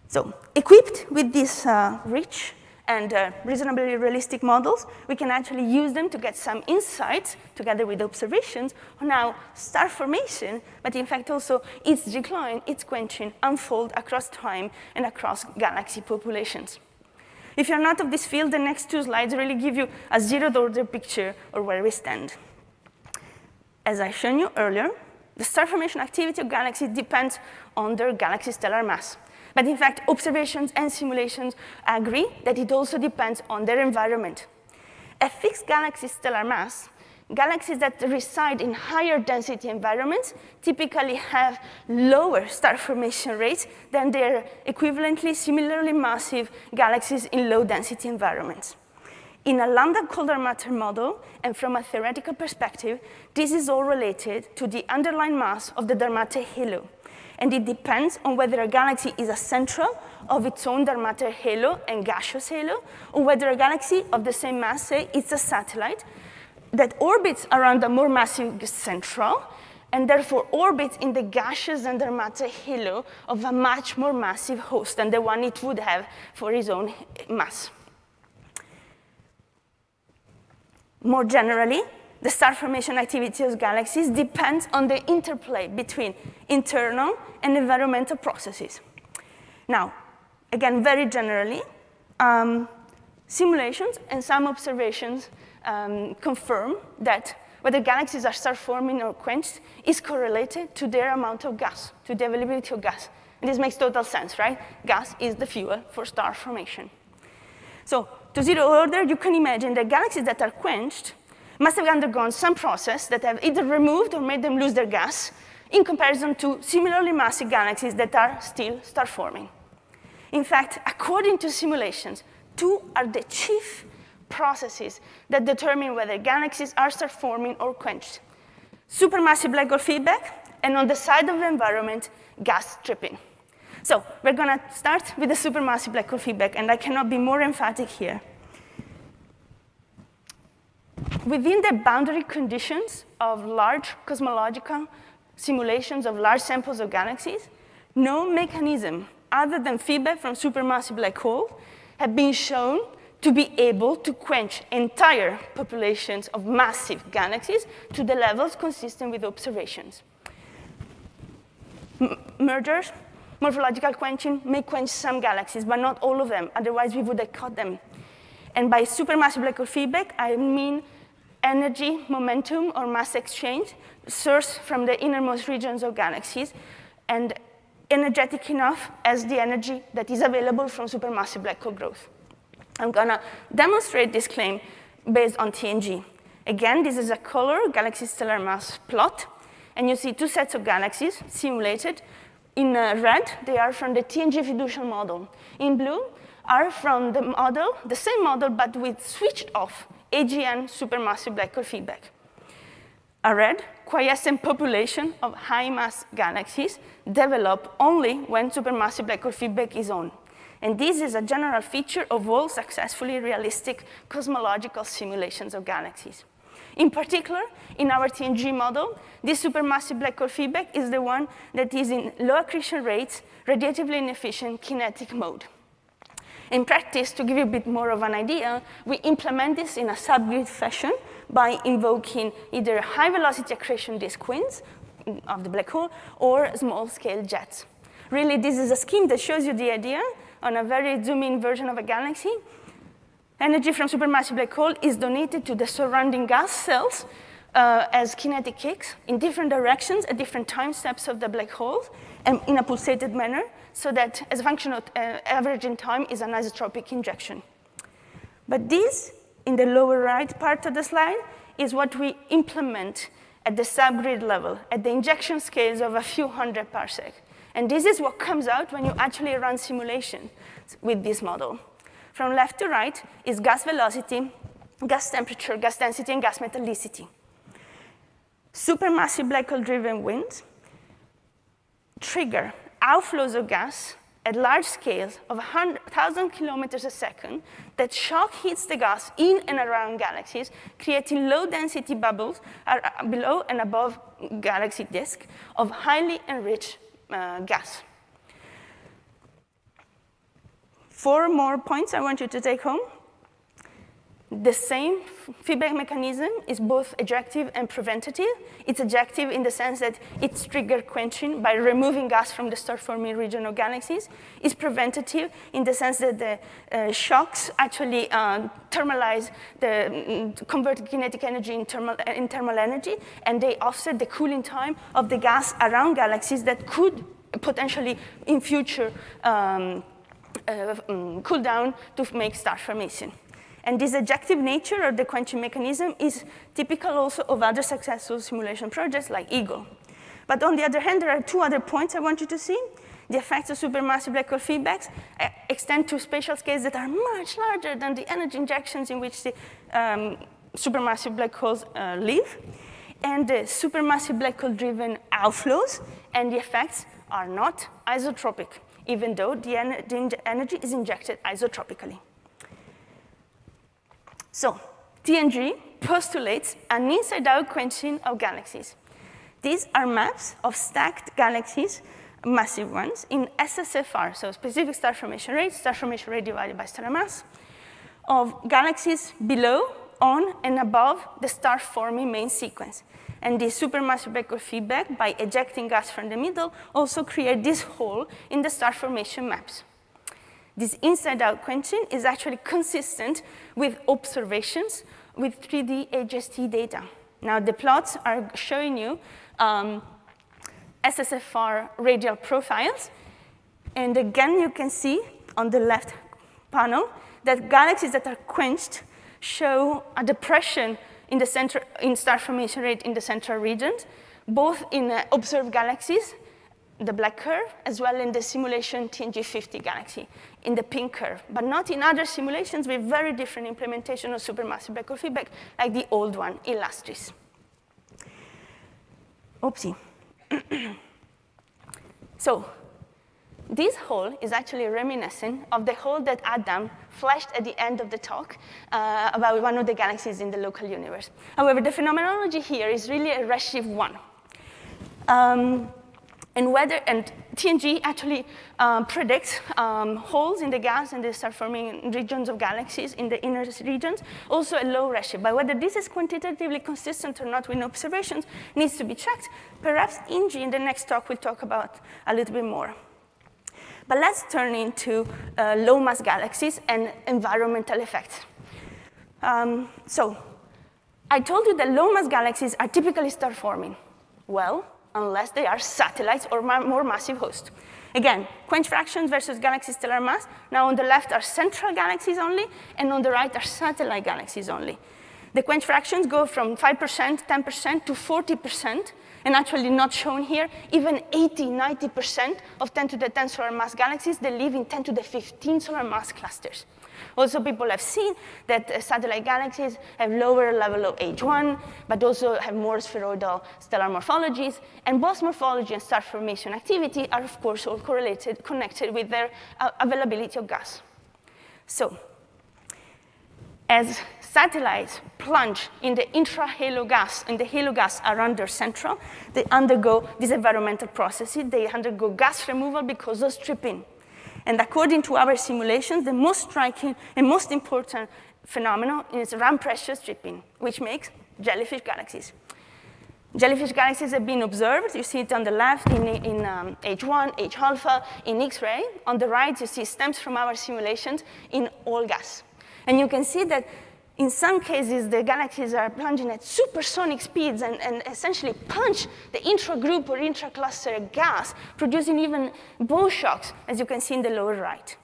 [SPEAKER 5] So equipped with this uh, rich and uh, reasonably realistic models, we can actually use them to get some insights together with observations on how star formation, but in fact also its decline, its quenching, unfold across time and across galaxy populations. If you're not of this field, the next two slides really give you a zeroth order picture of where we stand. As I shown you earlier, the star formation activity of galaxies depends on their galaxy stellar mass. But in fact, observations and simulations agree that it also depends on their environment. A fixed galaxy stellar mass, galaxies that reside in higher density environments typically have lower star formation rates than their equivalently similarly massive galaxies in low density environments. In a lambda cold dark matter model, and from a theoretical perspective, this is all related to the underlying mass of the dark matter halo and it depends on whether a galaxy is a central of its own dark matter halo and gaseous halo, or whether a galaxy of the same mass, say, a satellite that orbits around a more massive central, and therefore orbits in the gaseous and dark matter halo of a much more massive host than the one it would have for its own mass. More generally, the star formation activity of galaxies depends on the interplay between internal and environmental processes. Now, again, very generally, um, simulations and some observations um, confirm that whether galaxies are star forming or quenched is correlated to their amount of gas, to the availability of gas. And this makes total sense, right? Gas is the fuel for star formation. So to zero order, you can imagine that galaxies that are quenched must have undergone some process that have either removed or made them lose their gas in comparison to similarly massive galaxies that are still star forming. In fact, according to simulations, two are the chief processes that determine whether galaxies are star forming or quenched. Supermassive black hole feedback, and on the side of the environment, gas stripping. So we're gonna start with the supermassive black hole feedback, and I cannot be more emphatic here within the boundary conditions of large cosmological simulations of large samples of galaxies, no mechanism other than feedback from supermassive black hole have been shown to be able to quench entire populations of massive galaxies to the levels consistent with observations. M mergers, morphological quenching may quench some galaxies, but not all of them, otherwise we would have caught them. And by supermassive black hole feedback, I mean energy, momentum, or mass exchange sourced from the innermost regions of galaxies and energetic enough as the energy that is available from supermassive black hole growth. I'm gonna demonstrate this claim based on TNG. Again, this is a color galaxy stellar mass plot, and you see two sets of galaxies simulated. In uh, red, they are from the TNG fiducial model. In blue, are from the model, the same model, but with switched off AGN supermassive black hole feedback. A red, quiescent population of high-mass galaxies develop only when supermassive black hole feedback is on. And this is a general feature of all successfully realistic cosmological simulations of galaxies. In particular, in our TNG model, this supermassive black hole feedback is the one that is in low accretion rates, radiatively inefficient kinetic mode. In practice, to give you a bit more of an idea, we implement this in a subgrid fashion by invoking either high-velocity accretion disk winds of the black hole or small-scale jets. Really, this is a scheme that shows you the idea on a very zoom-in version of a galaxy. Energy from supermassive black hole is donated to the surrounding gas cells uh, as kinetic kicks in different directions at different time steps of the black hole and in a pulsated manner so that as a function of uh, average in time is an isotropic injection. But this, in the lower right part of the slide, is what we implement at the subgrid level, at the injection scales of a few hundred parsec. And this is what comes out when you actually run simulation with this model. From left to right is gas velocity, gas temperature, gas density, and gas metallicity. Supermassive black hole-driven winds trigger outflows of gas at large scales of 1,000 kilometers a second that shock hits the gas in and around galaxies, creating low-density bubbles uh, below and above galaxy disk of highly enriched uh, gas. Four more points I want you to take home. The same feedback mechanism is both ejective and preventative. It's ejective in the sense that it's trigger quenching by removing gas from the star-forming region of galaxies. It's preventative in the sense that the uh, shocks actually uh, thermalize, the, mm, convert kinetic energy in thermal, uh, in thermal energy, and they offset the cooling time of the gas around galaxies that could potentially in future um, uh, um, cool down to make star formation. And this ejective nature of the quenching mechanism is typical also of other successful simulation projects like EAGLE. But on the other hand, there are two other points I want you to see. The effects of supermassive black hole feedbacks uh, extend to spatial scales that are much larger than the energy injections in which the um, supermassive black holes uh, live. And the supermassive black hole driven outflows and the effects are not isotropic, even though the, en the energy is injected isotropically. So TNG postulates an inside-out quenching of galaxies. These are maps of stacked galaxies, massive ones, in SSFR, so specific star formation rate, star formation rate divided by stellar mass, of galaxies below, on, and above the star-forming main sequence. And this supermassive hole feedback, by ejecting gas from the middle, also create this hole in the star formation maps. This inside-out quenching is actually consistent with observations with 3D HST data. Now, the plots are showing you um, SSFR radial profiles. And again, you can see on the left panel that galaxies that are quenched show a depression in the center, in star formation rate in the central regions, both in uh, observed galaxies the black curve, as well in the simulation TNG50 galaxy, in the pink curve, but not in other simulations with very different implementation of supermassive black hole feedback, like the old one, Illustris. Oopsie. so this hole is actually reminiscent of the hole that Adam flashed at the end of the talk uh, about one of the galaxies in the local universe. However, the phenomenology here is really a redshift one. Um, and whether and TNG actually um, predicts um, holes in the gas and they start forming regions of galaxies in the inner regions, also a low redshift. But whether this is quantitatively consistent or not with observations needs to be checked. Perhaps Yingjie in the next talk will talk about a little bit more. But let's turn into uh, low mass galaxies and environmental effects. Um, so I told you that low mass galaxies are typically star forming. Well, unless they are satellites or more massive hosts. Again, quench fractions versus galaxy stellar mass. Now on the left are central galaxies only, and on the right are satellite galaxies only. The quench fractions go from 5%, 10% to 40%, and actually not shown here, even 80, 90% of 10 to the 10 solar mass galaxies, they live in 10 to the 15 solar mass clusters. Also, people have seen that satellite galaxies have lower level of H1, but also have more spheroidal stellar morphologies. And both morphology and star formation activity are, of course, all correlated, connected with their uh, availability of gas. So, as satellites plunge in the intra-halo gas, in the halo gas around their central, they undergo these environmental processes. They undergo gas removal because of stripping. And according to our simulations, the most striking and most important phenomenon is RAM pressure stripping, which makes jellyfish galaxies. Jellyfish galaxies have been observed. You see it on the left in, in um, H1, H alpha, in X-ray. On the right, you see stems from our simulations in all gas. And you can see that in some cases, the galaxies are plunging at supersonic speeds and, and essentially punch the intragroup or intracluster gas, producing even bow shocks, as you can see in the lower right.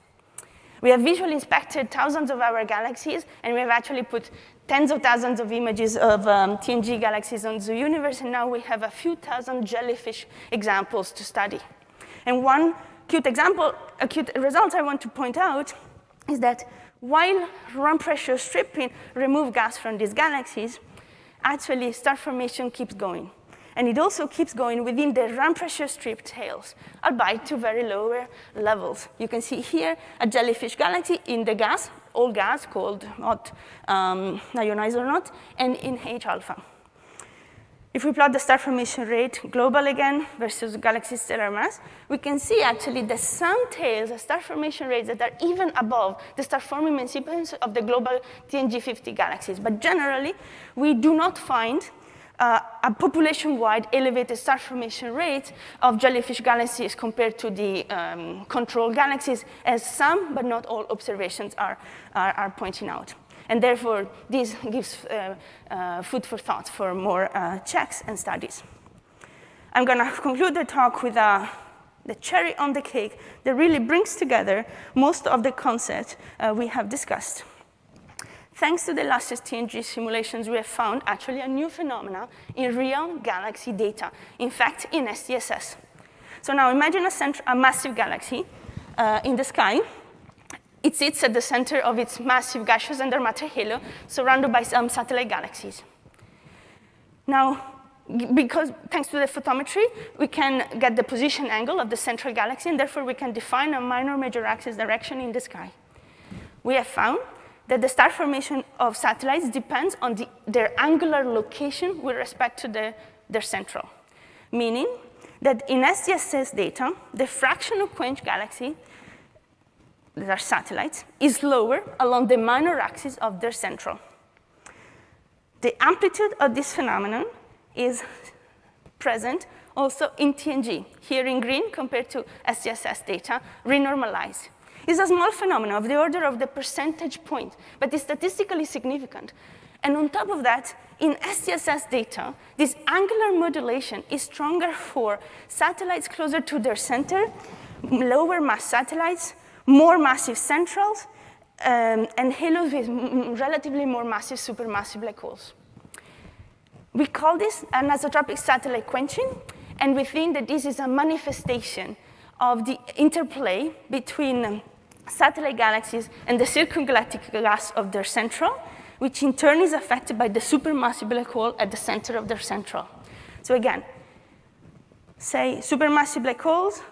[SPEAKER 5] We have visually inspected thousands of our galaxies, and we have actually put tens of thousands of images of um, TNG galaxies on the Zooniverse, and now we have a few thousand jellyfish examples to study. And one cute example, a cute result I want to point out is that while ram pressure stripping remove gas from these galaxies, actually star formation keeps going. And it also keeps going within the ram pressure strip tails, albeit to very lower levels. You can see here a jellyfish galaxy in the gas, all gas called not um, ionized or not, and in H alpha. If we plot the star formation rate global again versus galaxy stellar mass, we can see actually the some tails, the star formation rates that are even above the star forming sequence of the global TNG50 galaxies. But generally, we do not find uh, a population-wide elevated star formation rate of jellyfish galaxies compared to the um, control galaxies, as some but not all observations are, are, are pointing out. And therefore, this gives uh, uh, food for thought for more uh, checks and studies. I'm going to conclude the talk with the cherry on the cake that really brings together most of the concepts uh, we have discussed. Thanks to the latest TNG simulations, we have found actually a new phenomena in real galaxy data, in fact, in SDSS. So now imagine a, a massive galaxy uh, in the sky it sits at the center of its massive gaseous under matter halo, surrounded by some satellite galaxies. Now, because thanks to the photometry, we can get the position angle of the central galaxy, and therefore we can define a minor major axis direction in the sky. We have found that the star formation of satellites depends on the, their angular location with respect to the, their central, meaning that in SDSS data, the fraction of quench galaxy that are satellites, is lower along the minor axis of their central. The amplitude of this phenomenon is present also in TNG, here in green compared to SDSS data, renormalized. It's a small phenomenon of the order of the percentage point, but it's statistically significant. And on top of that, in SDSS data, this angular modulation is stronger for satellites closer to their center, lower mass satellites, more massive centrals, um, and halos with relatively more massive supermassive black holes. We call this anisotropic satellite quenching, and we think that this is a manifestation of the interplay between um, satellite galaxies and the circumgalactic gas of their central, which in turn is affected by the supermassive black hole at the center of their central. So again, say supermassive black holes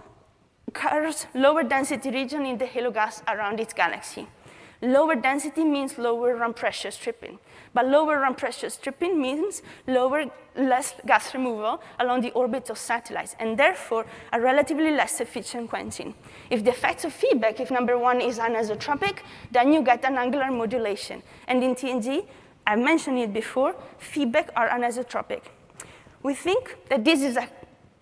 [SPEAKER 5] covers lower density region in the halo gas around its galaxy. Lower density means lower ram pressure stripping. But lower ram pressure stripping means lower, less gas removal along the orbit of satellites, and therefore a relatively less efficient quenching. If the effects of feedback, if number one is anisotropic, then you get an angular modulation. And in TNG, I mentioned it before, feedback are anisotropic. We think that this is a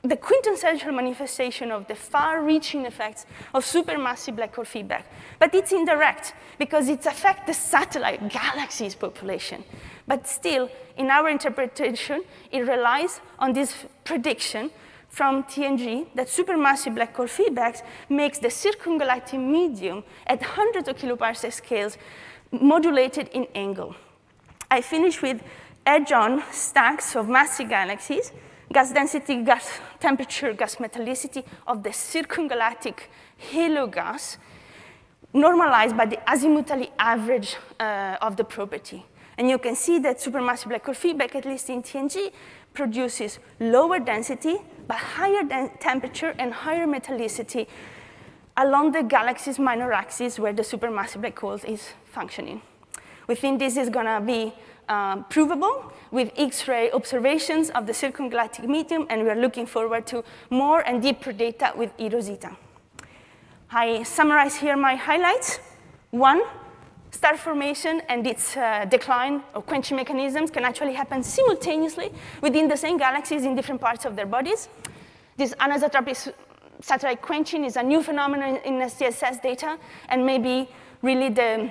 [SPEAKER 5] the quintessential manifestation of the far-reaching effects of supermassive black hole feedback. But it's indirect because it affects the satellite galaxies population. But still, in our interpretation, it relies on this prediction from TNG that supermassive black hole feedbacks makes the circumgalactic medium at hundreds of kiloparsec scales modulated in angle. I finish with edge-on stacks of massive galaxies gas density, gas temperature, gas metallicity of the circumgalactic halo gas normalized by the azimuthally average uh, of the property. And you can see that supermassive black hole feedback, at least in TNG, produces lower density, but higher temperature and higher metallicity along the galaxy's minor axis where the supermassive black hole is functioning. We think this is gonna be um, provable with X-ray observations of the circumgalactic medium, and we are looking forward to more and deeper data with eROSITA. I summarize here my highlights. One, star formation and its uh, decline or quenching mechanisms can actually happen simultaneously within the same galaxies in different parts of their bodies. This anisotropic satellite quenching is a new phenomenon in SDSS data and maybe really the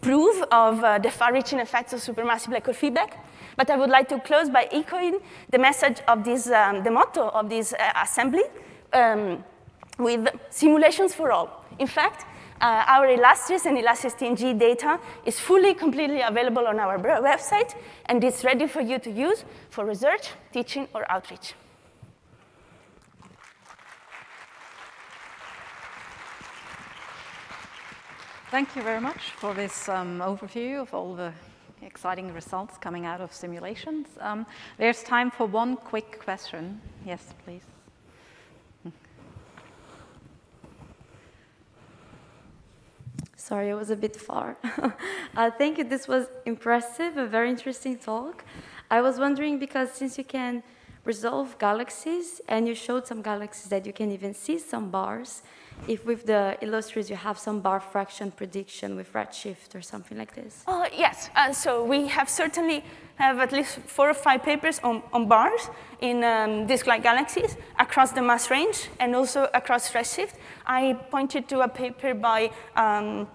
[SPEAKER 5] proof of uh, the far-reaching effects of supermassive black hole feedback. But I would like to close by echoing the message of this, um, the motto of this uh, assembly um, with simulations for all. In fact, uh, our Illustris and Illustris TNG data is fully, completely available on our website, and it's ready for you to use for research, teaching, or outreach.
[SPEAKER 1] Thank you very much for this um, overview of all the exciting results coming out of simulations. Um, there's time for one quick question. Yes, please.
[SPEAKER 6] Sorry, it was a bit far. uh, thank you. This was impressive, a very interesting talk. I was wondering because since you can resolve galaxies and you showed some galaxies that you can even see some bars, if with the illustrators you have some bar fraction prediction with redshift or something like this?
[SPEAKER 5] Oh, yes. Uh, so we have certainly have at least four or five papers on, on bars in um, disk-like galaxies across the mass range and also across redshift. I pointed to a paper by, um,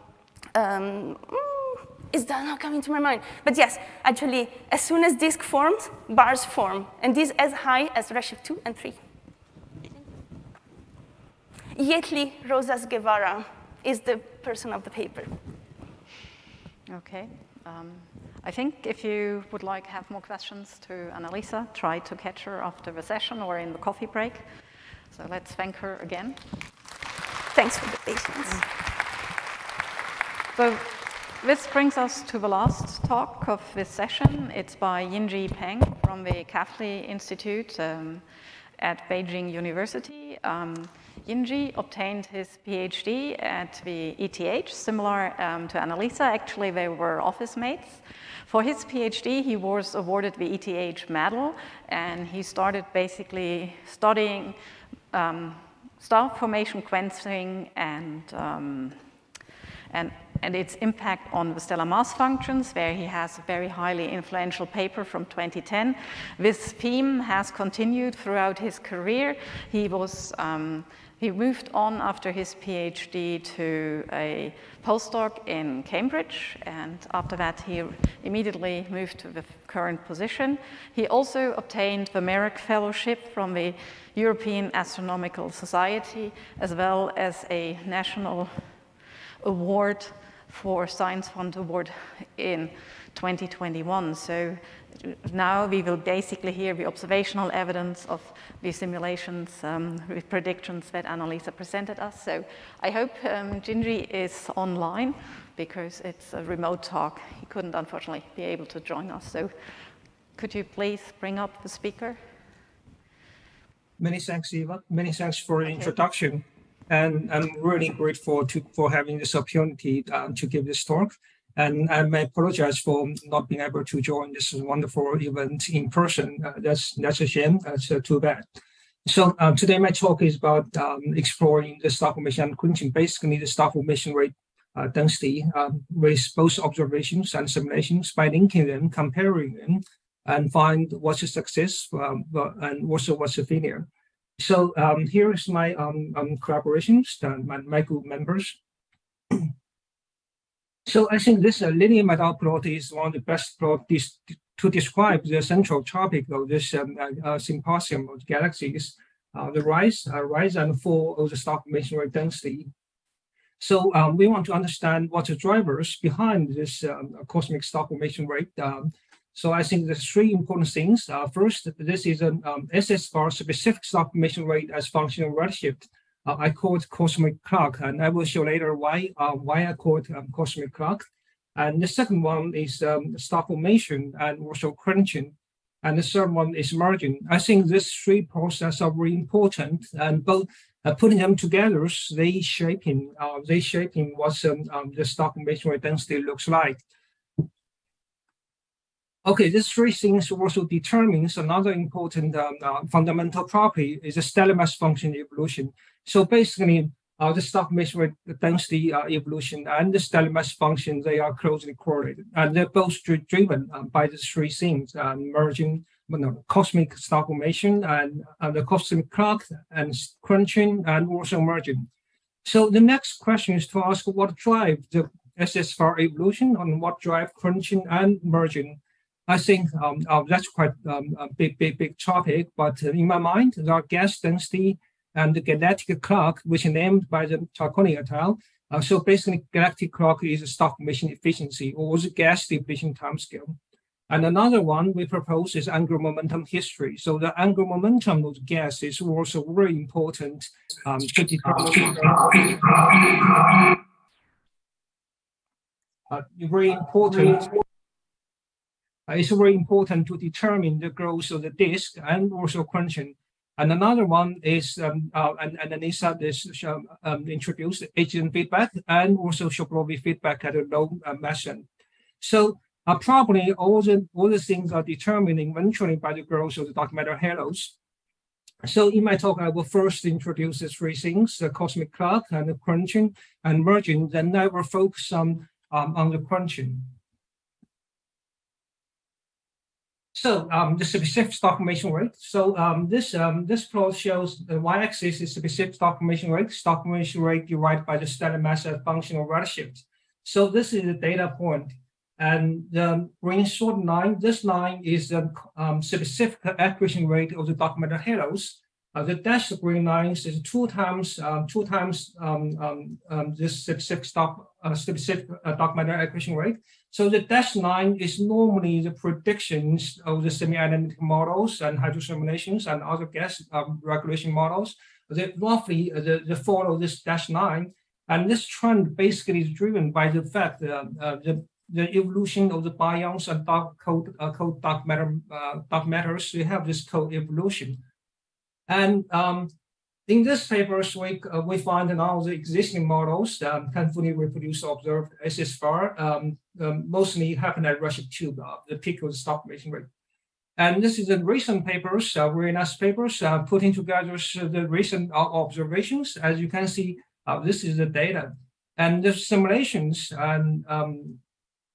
[SPEAKER 5] um, mm, is that not coming to my mind? But yes, actually, as soon as disk forms, bars form, and this as high as redshift 2 and 3. Yetli Rosas Guevara is the person of the paper.
[SPEAKER 1] Okay. Um, I think if you would like have more questions to Annalisa, try to catch her after the session or in the coffee break. So let's thank her again.
[SPEAKER 5] Thanks for the patience.
[SPEAKER 1] So this brings us to the last talk of this session. It's by Yingjie Peng from the Kavli Institute um, at Beijing University. Um, Yingjie obtained his PhD at the ETH, similar um, to Annalisa. Actually, they were office mates. For his PhD, he was awarded the ETH medal, and he started basically studying um, star formation quenching and, um, and, and its impact on the stellar mass functions, where he has a very highly influential paper from 2010. This theme has continued throughout his career. He was um, he moved on after his PhD to a postdoc in Cambridge, and after that, he immediately moved to the current position. He also obtained the MERAC Fellowship from the European Astronomical Society, as well as a national award for Science Fund Award in 2021. So now we will basically hear the observational evidence of the simulations um, with predictions that Annalisa presented us. So I hope um, is online because it's a remote talk. He couldn't unfortunately be able to join us. So could you please bring up the speaker?
[SPEAKER 7] Many thanks, Eva. Many thanks for the okay. introduction. And I'm really grateful to, for having this opportunity um, to give this talk. And I apologize for not being able to join this wonderful event in person. Uh, that's that's a shame. That's uh, too bad. So uh, today my talk is about um, exploring the star formation and quenching, basically the star formation rate uh, density um, with both observations and simulations by linking them, comparing them, and find what's a success um, and also what's a failure. So um, here is my um, um, collaborations, my, my group members. So I think this uh, Lilly-Madau plot is one of the best plot to describe the central topic of this um, uh, uh, symposium of galaxies, uh, the rise, uh, rise and fall of the star formation rate density. So um, we want to understand what the drivers behind this um, cosmic star formation rate. Um, so I think there's three important things. Uh, first, this is an um, SS bar specific star formation rate as function of redshift uh, I call it cosmic clock, and I will show later why uh, why I it um, cosmic clock. And the second one is um, star formation and also quenching. And the third one is merging. I think these three processes are very important, and both uh, putting them together, they shaping uh, they shaping what um, um, the star formation density looks like. Okay, these three things also determines another important um, uh, fundamental property is the stellar mass function evolution. So basically, uh, the star formation density uh, evolution and the stellar mass function, they are closely correlated. And they're both driven uh, by the three things, uh, merging, well, no, cosmic star formation and, the cosmic clock and crunching and also merging. So the next question is to ask what drives the SSFR evolution and what drive crunching and merging. I think um, uh, that's quite um, a big, big, big topic. But uh, in my mind, the gas density and the galactic clock, which is named by the Tacconi et al. Uh, so basically, galactic clock is a star formation efficiency or the gas depletion timescale. And another one we propose is angular momentum history. So the angular momentum of the gas is also very important um, to determine uh, very important. Uh, it's very important to determine the growth of the disk and also crunching. And another one is, um, uh, and, and Annalisa is um, introduced AGN feedback and also Shapiro feedback at a low uh. So uh, probably all the all the things are determined eventually by the growth of the dark matter halos. So in my talk, I will first introduce the three things, the cosmic clock and the crunching and merging. Then I will focus on, um, on the crunching. So um, the specific star formation rate. So um, this um, this plot shows the y-axis is specific star formation rate, star formation rate divided by the standard mass as functional redshift. So this is the data point. And the green short line, this line is the um, specific accretion rate of the matter halos. Uh, the dashed green lines is two times um, two times um, um, um this specific stock uh, specific uh, dark accretion rate. So the dashed line is normally the predictions of the semi-analytic models and hydro simulations and other gas um, regulation models. They roughly uh, they, they follow this dashed line, and this trend basically is driven by the fact that uh, the the evolution of the baryon and dark cold, uh, cold dark matter uh, dark matters. We have this co-evolution. And um, in this paper, we, uh, we find all the existing models um, can fully reproduce observed SSFR, um, um, mostly happen at Redshift 2, uh, the peak of the star formation rate. And this is the recent papers, uh, very nice papers, uh, putting together the recent uh, observations. As you can see, uh, this is the data. And the simulations and um,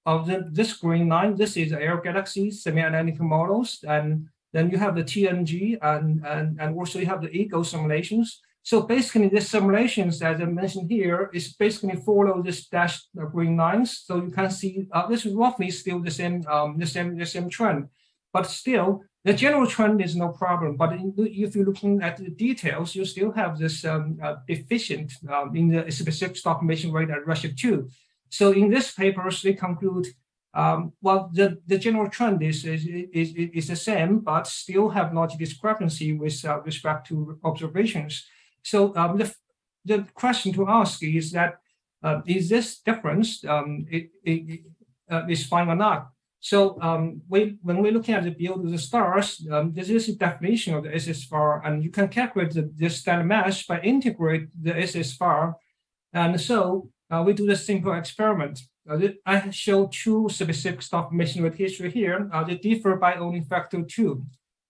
[SPEAKER 7] of the, this green line, this is L-Galaxies, semi-analytic models, and then you have the TNG and, and, and also you have the EAGLE simulations. So basically the simulations as I mentioned here is basically follow this dashed green lines. So you can see uh, this is roughly still the same, um, the same, the same trend, but still the general trend is no problem. But in, if you're looking at the details, you still have this um, uh, deficient um, in the specific stock formation rate at Russia 2. So in this paper, they conclude um, well, the, the general trend is, is, is, is the same, but still have large discrepancy with uh, respect to observations. So um, the, the question to ask is that uh, is this difference um, it, it, uh, is fine or not? So um, we, when we're looking at the build of the stars, um, this is a definition of the SSFR, and you can calculate the, the stellar mass by integrate the SSFR. And so uh, we do the simple experiment. Uh, I show two specific star formation with history here. Uh, they differ by only factor two.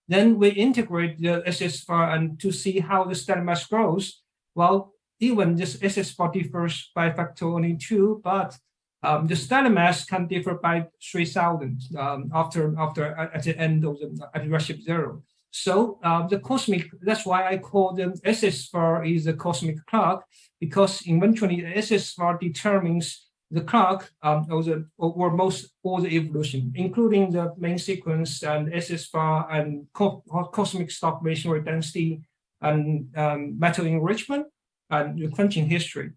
[SPEAKER 7] Then we integrate the SSFR and to see how the stellar mass grows. Well, even this SSFR differs by factor only two, but um, the stellar mass can differ by 3,000 um, after after at the end of the at redshift zero. So um, the cosmic, that's why I call them SSFR is the cosmic clock, because eventually SSFR determines the clock um, or most all the evolution, including the main sequence and SSFR and co cosmic formation rate density and um, metal enrichment and the crunching history.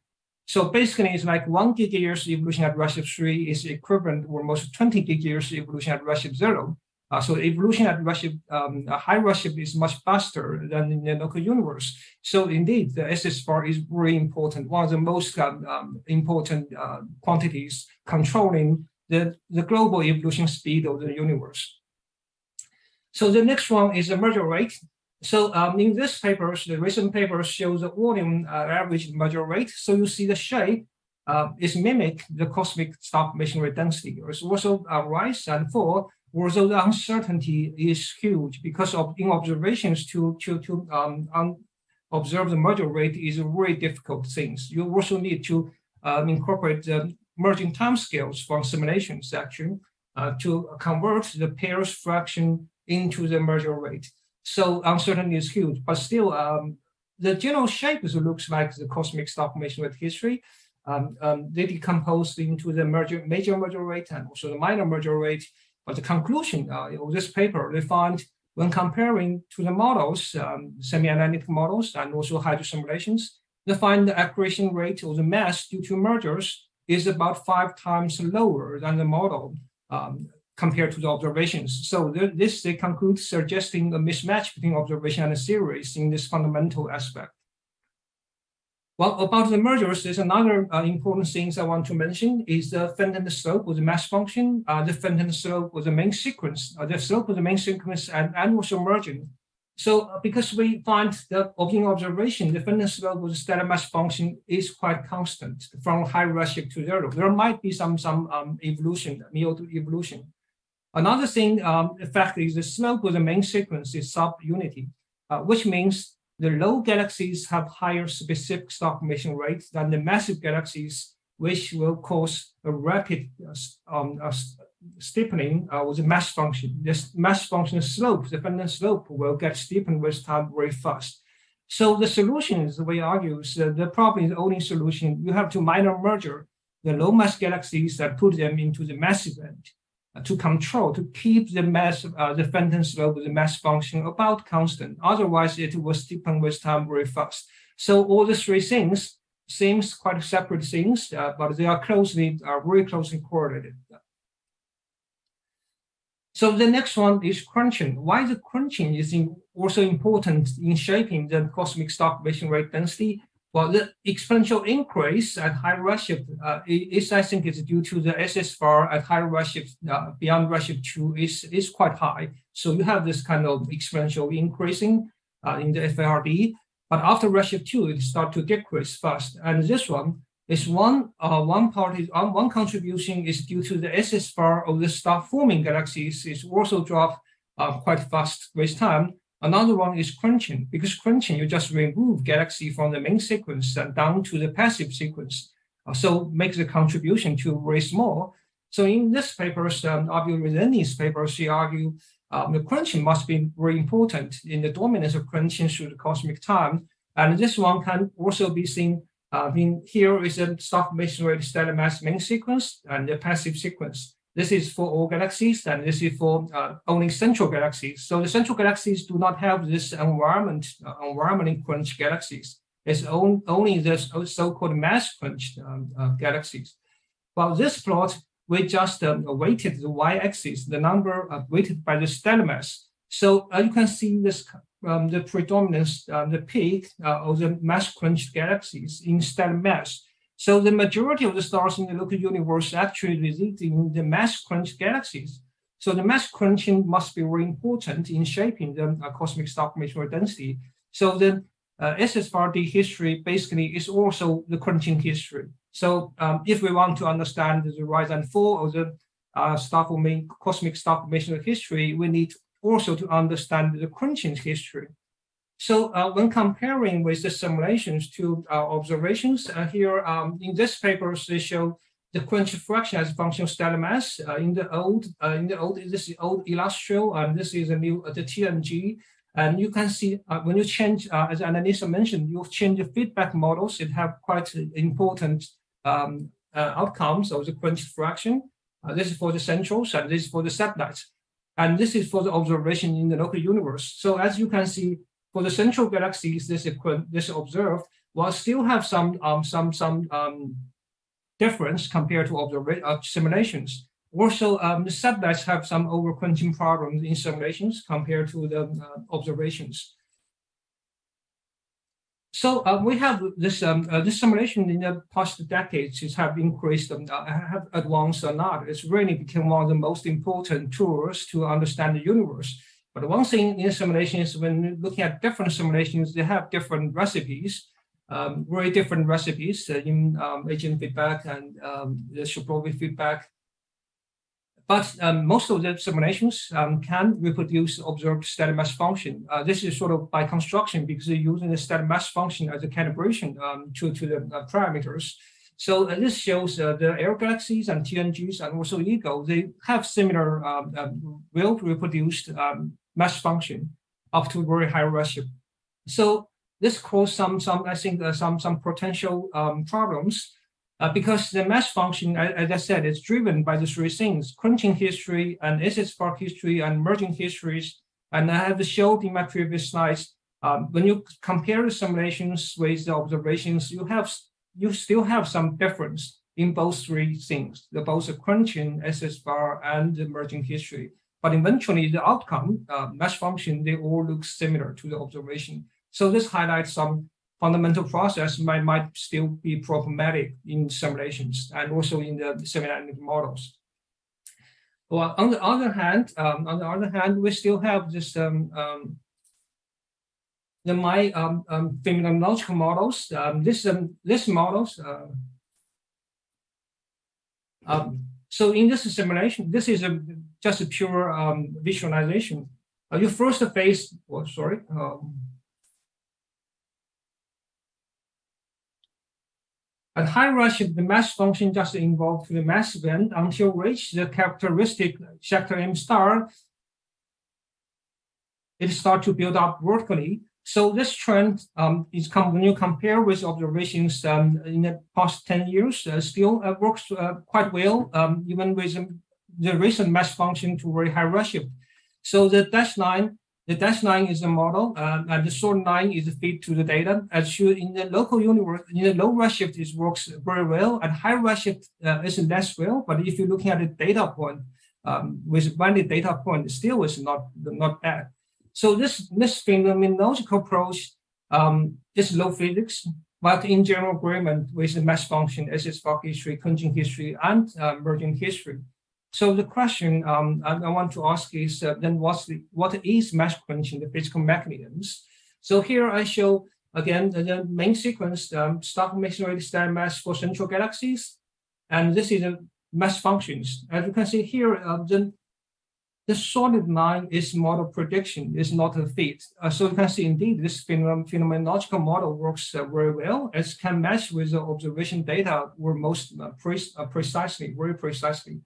[SPEAKER 7] So basically, it's like one gig years evolution at Redshift 3 is equivalent or almost 20 gig years evolution at Redshift 0. Uh, so evolution at Redshift, um, high Redshift is much faster than in the local universe. So indeed, the SSFR is very important, one of the most um, um, important uh, quantities controlling the, the global evolution speed of the universe. So the next one is the merger rate. So um, in this paper, the recent paper shows the volume uh, average merger rate. So you see the shape uh, is mimic the cosmic star rate density. It's also uh, rise and fall although the uncertainty is huge because of in observations to to to um, observe the merger rate is a very difficult thing. You also need to um, incorporate the merging timescales from simulation section uh, to convert the pairs fraction into the merger rate. So uncertainty is huge, but still um, the general shape looks like the cosmic star formation rate history. Um, um, they decompose into the merger, major merger rate and also the minor merger rate but the conclusion uh, of this paper, they found when comparing to the models, um, semi-analytic models and also hydro simulations, they find the accretion rate of the mass due to mergers is about five times lower than the model um, compared to the observations. So th this they conclude suggesting a mismatch between observation and series in this fundamental aspect. Well, about the mergers, there's another uh, important things I want to mention is the faint-end slope with the mass function, uh, the faint-end slope with the main sequence, uh, the slope of the main sequence and, and also merging. So uh, because we find the in observation, the faint-end slope with the stellar mass function is quite constant from high redshift to zero. There might be some, some um, evolution, to evolution. Another thing, um, fact is the slope of the main sequence is subunity, uh, which means the low galaxies have higher specific star formation rates than the massive galaxies, which will cause a rapid uh, um, uh, steepening uh, with the mass function. This mass function slope, the faint-end slope, will get steepened with time very fast. So the solution is, way argues, uh, the problem is the only solution. You have to minor merger the low mass galaxies that put them into the massive end to control, to keep the mass, uh, the faint-end slope, the mass function about constant. Otherwise, it will steepen with time very fast. So all the three things seems quite separate things, uh, but they are closely, are very closely correlated. So the next one is crunching. Why the crunching is in, also important in shaping the cosmic star formation rate density well, the exponential increase at high redshift uh, is, I think, is due to the SSFAR at high redshift uh, beyond redshift two is is quite high. So you have this kind of exponential increasing uh, in the FARD, but after redshift two, it start to decrease fast. And this one is one uh, one part is um, one contribution is due to the SSFAR of the star forming galaxies is also drop uh, quite fast with time. Another one is crunching, because crunching, you just remove galaxy from the main sequence and down to the passive sequence. Uh, so makes the contribution to very small. So in this paper, um, in these papers, she argue um, the crunching must be very important in the dominance of crunching through the cosmic time. And this one can also be seen uh, in here is a formation rate stellar mass main sequence and the passive sequence. This is for all galaxies, and this is for uh, only central galaxies. So the central galaxies do not have this environment, uh, environment quenched galaxies. It's on, only the so-called mass quenched um, uh, galaxies. Well, this plot, we just um, weighted the y-axis, the number uh, weighted by the stellar mass. So uh, you can see this um, the predominance, um, the peak uh, of the mass quenched galaxies in stellar mass so the majority of the stars in the local universe actually reside in the mass quenched galaxies. So the mass quenching must be very important in shaping the uh, cosmic star formation density. So the uh, SSFRD history basically is also the quenching history. So um, if we want to understand the rise and fall of the uh, star formation, cosmic star formation history, we need also to understand the quenching history. So uh, when comparing with the simulations to observations, uh, here um, in this paper, they show the quench fraction as a function of stellar mass. Uh, in the old, uh, in the old, this is old Illustris, and this is a new, uh, the TNG. And you can see when you change, as Annalisa mentioned, you change the feedback models, it have quite important um, outcomes of the quench fraction. this is for the centrals, and this is for the satellites. And this is for the observation in the local universe. So as you can see, for the central galaxies, this, this observed will still have some um, some some um, difference compared to uh, simulations. Also, um, the satellites have some overquenching problems in simulations compared to the uh, observations. So uh, we have this um, uh, this simulation in the past decades has have increased and uh, have advanced a lot. It's really become one of the most important tools to understand the universe. But one thing in simulation is when looking at different simulations, they have different recipes, um, very different recipes uh, in um, AGN feedback and um, the Shaprovich feedback. But um, most of the simulations um, can reproduce observed stellar mass function. Uh, this is sort of by construction because they're using the stellar mass function as a calibration um, to, to the uh, parameters. So uh, this shows uh, the L-Galaxies and TNGs and also EAGLE, they have similar um, um, well-reproduced um, mass function up to very high redshift. So this caused some, some I think, uh, some, some potential um, problems uh, because the mass function, as I said, is driven by the three things, quenching history and SSFAR history and merging histories. And I have showed in my previous slides, um, when you compare the simulations with the observations, you have you still have some difference in both three things, the both the quenching, SSFAR, and the merging history. But eventually, the outcome, uh, function, they all look similar to the observation. So this highlights some fundamental process might, might still be problematic in simulations and also in the semianalytic models. Well, on the other hand, um, on the other hand, we still have this um, um, the my um, um, phenomenological models. Um, this um, this models. Uh, um, so in this simulation, this is a just a pure um, visualization. Uh, you first face, oh, sorry. Um, At high rush, the mass function just involves the mass event until reach the characteristic Schechter M star. It start to build up vertically. So this trend um, is when you compare with observations um, in the past 10 years, uh, still uh, works uh, quite well, um, even with the recent mass function to very high redshift. So the dash line, the dash line is the model, uh, and the short line is the feed to the data. As you in the local universe, in the low redshift, it works very well. At high redshift, uh, is less well. But if you're looking at the data point, um, with one data point, still is not not bad. So this, this phenomenological approach um, is low physics, but in general agreement with the mass function, SS-Fock history, crunching history, and uh, merging history. So the question um, I, I, want to ask is uh, then what's the, what is mass crunching, the physical mechanisms? So here I show again the, the main sequence, um, star formation rate standard mass for central galaxies. And this is the mass functions. As you can see here, uh, the the solid line is model prediction, is not a fit. Uh, so you can see indeed this phenomenological model works uh, very well as can match with the observation data were most uh, pre uh, precisely, very precisely.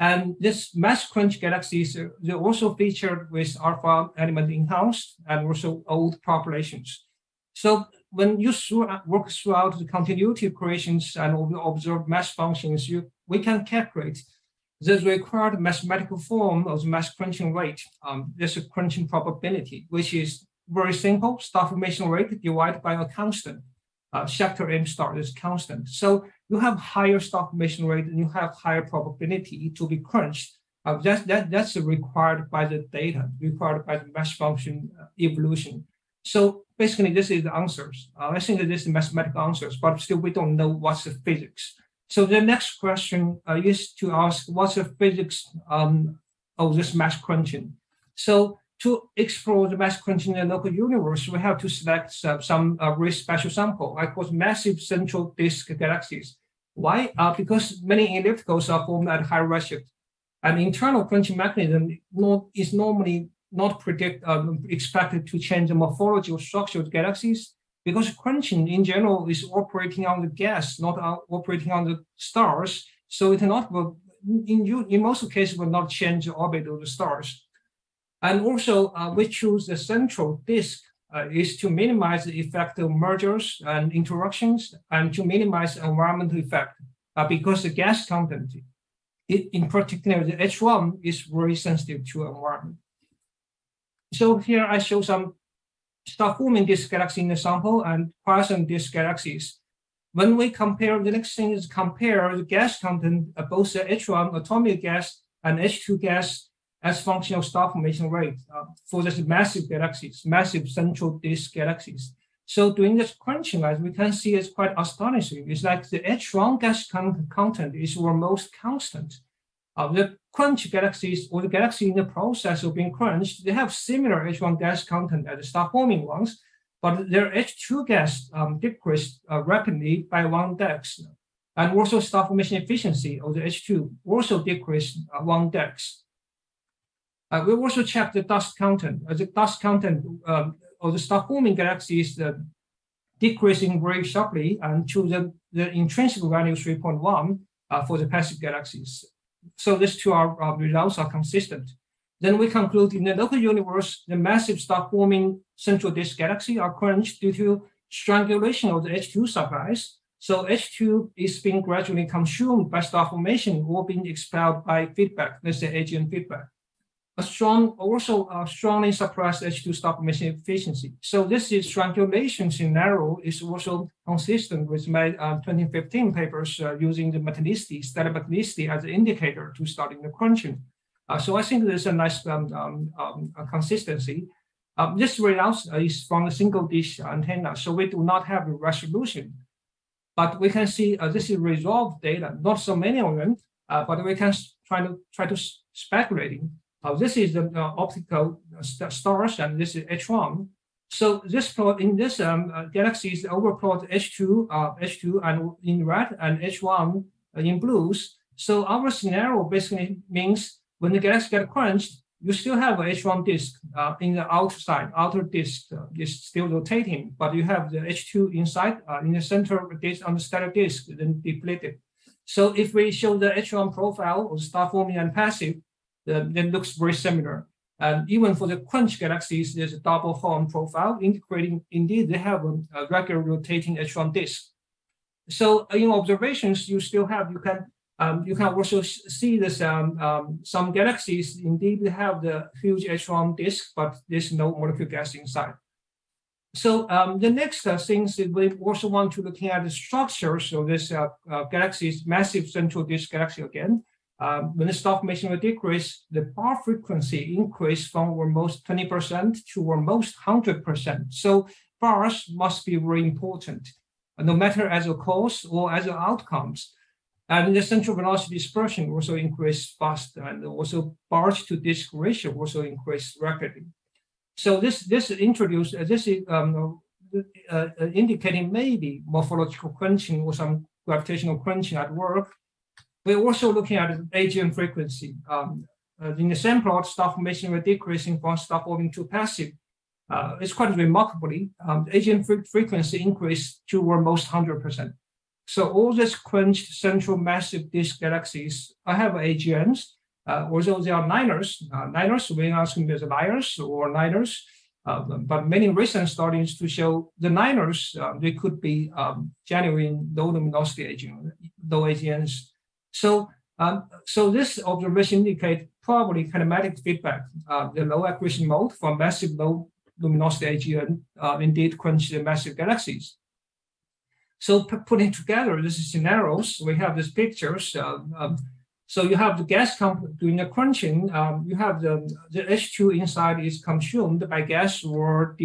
[SPEAKER 7] And this mass crunch galaxies, uh, they also featured with alpha element in-house and also old populations. So when you work throughout the continuity equations and observe mass functions, you we can calculate the required mathematical form of mass crunching rate. Um, a crunching probability, which is very simple. Star formation rate divided by a constant. Uh, Schechter M star is constant. So you have higher star formation rate and you have higher probability to be crunched. Uh, that, that, that's required by the data, required by the mass function uh, evolution. So basically, this is the answers. Uh, I think that this is mathematical answers, but still we don't know what's the physics. So the next question uh, is to ask what's the physics um, of this mass crunching? So to explore the mass crunching in the local universe, we have to select uh, some uh, very special sample, I call massive central disk galaxies. Why? Uh, because many ellipticals are formed at high redshift. An internal crunching mechanism not, is normally not predict, um, expected to change the morphology or structure of galaxies because crunching in general is operating on the gas, not operating on the stars. So it not will, in, in most cases, will not change the orbit of the stars. And also, uh, we choose the central disk uh, is to minimize the effect of mergers and interactions and to minimize environmental effect uh, because the gas content, it, in particular, the H1 is very sensitive to environment. So here I show some start forming this galaxy in the sample and Poisson these galaxies. When we compare, the next thing is compare the gas content of both the H1 atomic gas and H2 gas as function of star formation rate uh, for these massive galaxies, massive central disk galaxies. So doing this crunching, as we can see, is quite astonishing. It's like the H1 gas con content is almost constant. Uh, the crunch galaxies or the galaxy in the process of being crunched, they have similar H1 gas content as the star forming ones, but their H2 gas um, decreased uh, rapidly by one dex. And also star formation efficiency of the H2 also decreased uh, one dex. Uh, we also checked the dust content. Uh, the dust content um, of the star forming galaxies uh, decreasing very sharply and to the, the intrinsic value 3.1 uh, for the passive galaxies so these two are, uh, results are consistent. Then we conclude in the local universe, the massive star forming central disk galaxy are crunched due to strangulation of the H2 supplies. So H2 is being gradually consumed by star formation or being expelled by feedback, let's say AGN feedback a strong, also uh, strongly suppressed H2 stop formation efficiency. So this is strangulation scenario is also consistent with my uh, 2015 papers uh, using the metallicity, stellar metallicity as an indicator to starting the crunching. Uh, so I think there's a nice um, um, um, consistency. Um, this readout is from a single dish antenna, so we do not have a resolution. But we can see uh, this is resolved data, not so many of them, uh, but we can try to try to speculating. Uh, this is the uh, optical st stars, and this is H1. So this plot in this um, uh, galaxy is overplot H2, uh, H2 and in red and H1 in blues. So our scenario basically means when the galaxy get quenched, you still have a H1 disk uh, in the outside, outer disk uh, is still rotating, but you have the H2 inside uh, in the center of disk on the stellar disk, then depleted. So if we show the H1 profile of star forming and passive, then it looks very similar. And even for the quench galaxies, there's a double horn profile integrating. Indeed, they have a, regular rotating H1 disk. So in observations, you still have you can um, you can also see this um, um, some galaxies indeed have the huge H1 disk, but there's no molecular gas inside. So um, the next uh, things we also want to looking at the structures of this uh, uh, galaxy's massive central disk galaxy again. Um, when the star formation will decrease, the bar frequency increase from almost 20% to almost 100%. So bars must be very important, no matter as a cause or as an outcomes. And the central velocity dispersion also increased fast, and also bulge to disk ratio also increased rapidly. So this this introduced uh, this is um, uh, uh, indicating maybe morphological quenching or some gravitational quenching at work. We're also looking at AGN frequency. Um, uh, in the same plot, star formation were decreasing from star forming to passive. Uh, it's quite remarkably, um, AGN fre frequency increased to almost 100%. So all these quenched central massive disk galaxies, I have AGNs, uh, although they are LINERs. Uh, LINERs, we ask them as liars or LINERs, uh, but many recent studies to show the LINERs, uh, they could be um, genuine low luminosity AGN, low AGNs. So, um, so this observation indicate probably kinematic feedback, uh, the low accretion mode from massive low luminosity AGN uh, indeed the massive galaxies. So putting together these scenarios, we have these pictures. Um, um, so you have the gas doing the crunching. Um, you have the, the H2 inside is consumed by gas or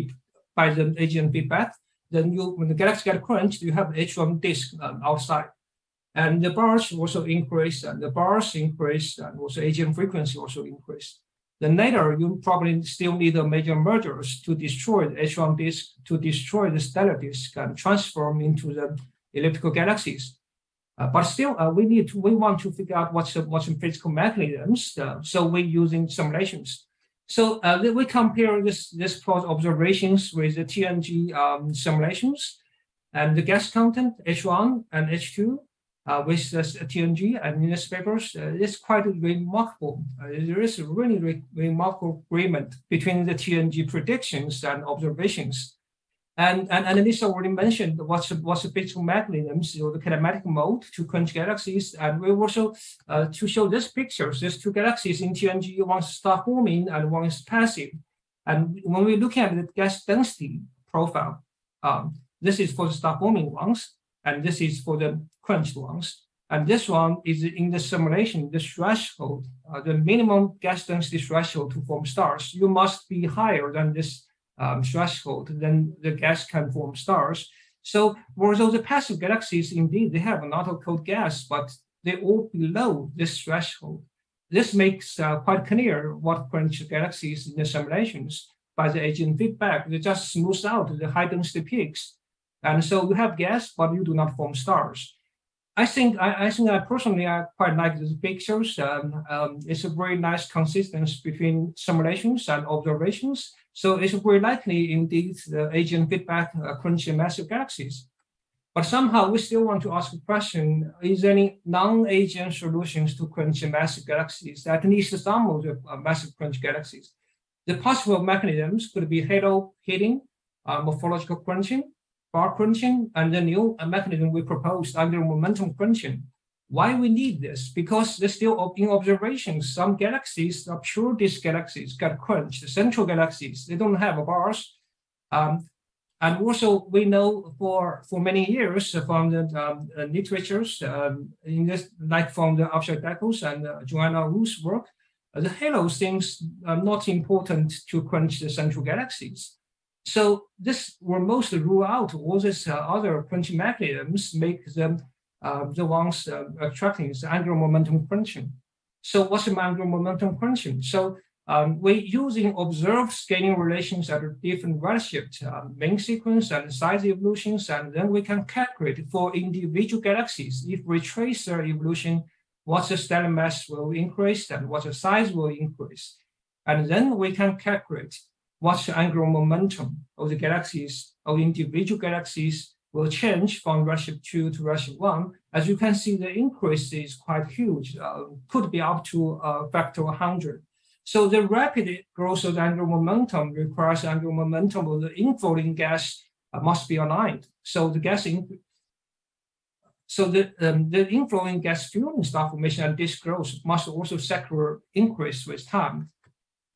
[SPEAKER 7] by the AGN feedback. Then you, when the gas get crunched, you have H1 disk um, outside. And the bars also increase, and the bars increase, and also AGN frequency also increase. Then later, you probably still need a major mergers to destroy the H1 disk, to destroy the stellar disk and transform into the elliptical galaxies. Uh, but still, uh, we need to, we want to figure out what's the, what's physical mechanisms. Uh, so we're using simulations. So uh, we compare this this plot observations with the TNG um, simulations, and the gas content H1 and H2 uh, with the TNG and newspapers, uh, it's quite remarkable. Uh, there is a really re remarkable agreement between the TNG predictions and observations. And, and, and Lisa already mentioned what's, what's the physical mechanisms or the kinematic mode to quench galaxies. And we also, uh, to show this pictures, these two galaxies in TNG, one start forming and one is passive. And when we look at the gas density profile, um, this is for the star forming ones and this is for the quenched ones. And this one is in the simulation, the threshold, uh, the minimum gas density threshold to form stars. You must be higher than this um, threshold, then the gas can form stars. So although the passive galaxies, indeed, they have a lot of cold gas, but they're all below this threshold. This makes uh, quite clear what quenched galaxies in the simulations by the AGN feedback. They just smooth out the high density peaks and so you have gas, but you do not form stars. I think I, I think I personally I quite like these pictures. Um, um, it's a very nice consistency between simulations and observations. So it's very likely indeed the AGN feedback uh, quenching massive galaxies. But somehow we still want to ask a question, is there any non-AGN solutions to quench massive galaxies, at least some of the uh, massive quench galaxies? The possible mechanisms could be halo heating, uh, morphological quenching, bar quenching and the new mechanism we proposed under momentum quenching. Why we need this? Because there's still in observations, some galaxies, pure disk galaxies, get quenched. The central galaxies, they don't have a bars. Um, and also, we know for, for many years from the um, literatures, um, in this, like from the Avishai Dekel and uh, Joanna Woo's work, the halo seems not important to quench the central galaxies. So this will mostly rule out all these uh, other quenching mechanisms make them uh, the ones uh, attracting the angular momentum quenching. So what's the angular momentum quenching? So um, we're using observed scaling relations at different redshift, uh, main sequence and size evolutions, and then we can calculate for individual galaxies. If we trace their evolution, what the stellar mass will increase and what the size will increase. And then we can calculate what's the angular momentum of the galaxies, of individual galaxies will change from redshift 2 to redshift 1. As you can see, the increase is quite huge, uh, could be up to a factor 100. So the rapid growth of the angular momentum requires angular momentum of the inflowing gas uh, must be aligned. So the gas in, so the, um, the inflowing gas fueling star formation and disk growth must also secular increase with time.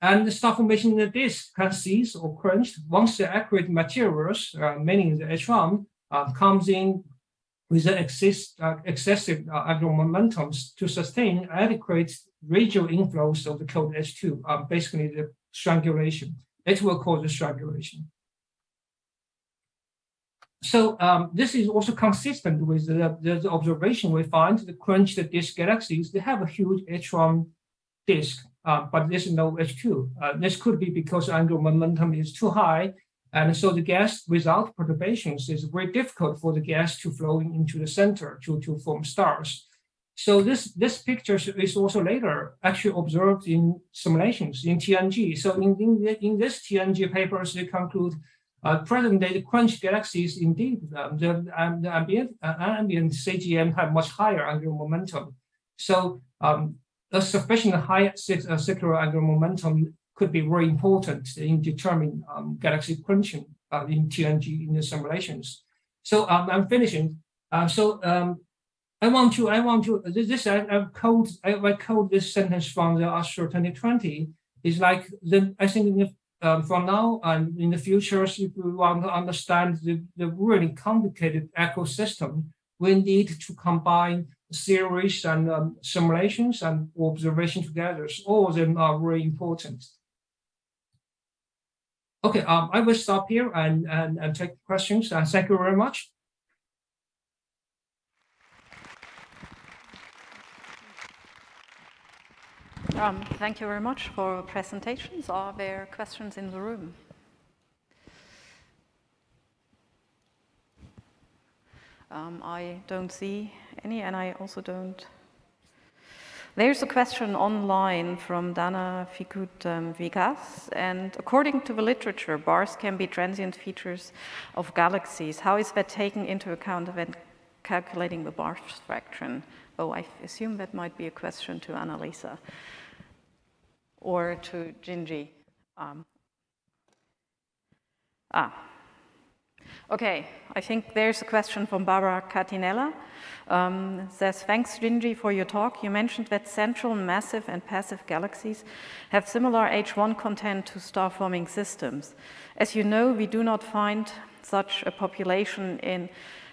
[SPEAKER 7] And the star formation in the disk can cease or quenched once the accurate materials, uh, meaning the H1, uh, comes in with the exist, uh, excessive uh, angular momentums to sustain adequate radial inflows of the cold H2, uh, basically the strangulation. It will cause the strangulation. So um, this is also consistent with the, the, observation we find the quenched disk galaxies, they have a huge H1 disk, uh, but there's no H2. Uh, this could be because angular momentum is too high and so the gas without perturbations is very difficult for the gas to flow into the center to, to form stars. So this, this picture is also later actually observed in simulations in TNG. So in, in, in this TNG papers, they conclude uh, present day the quenched galaxies indeed um, the, um, the ambient, uh, ambient CGM have much higher angular momentum. So um, a sufficient high uh, circular angular momentum could be very important in determining um, galaxy quenching uh, in TNG in the simulations. So um, I'm finishing. Uh, so um, I want to, I want to, this, I, I code, I, I code this sentence from the Astro 2020 is like the, I think if, um, from now and in the future, if we want to understand the, the really complicated ecosystem, we need to combine theories and um, simulations and observation together. All of them are very important. Okay, um, I will stop here and, and, and take questions. Uh, thank you very much.
[SPEAKER 1] Um, thank you very much for presentations. Are there questions in the room? Um, I don't see any, and I also don't there's a question online from Dana Fikut um, Vigas, and according to the literature, bars can be transient features of galaxies. How is that taken into account when calculating the bar fraction? Oh, I assume that might be a question to Annalisa or to Yingjie. Um, ah, okay. I think there's a question from Barbara Catinella. Um, says, thanks Yingjie for your talk. You mentioned that central massive and passive galaxies have similar H1 content to star-forming systems. As you know, we do not find such a population in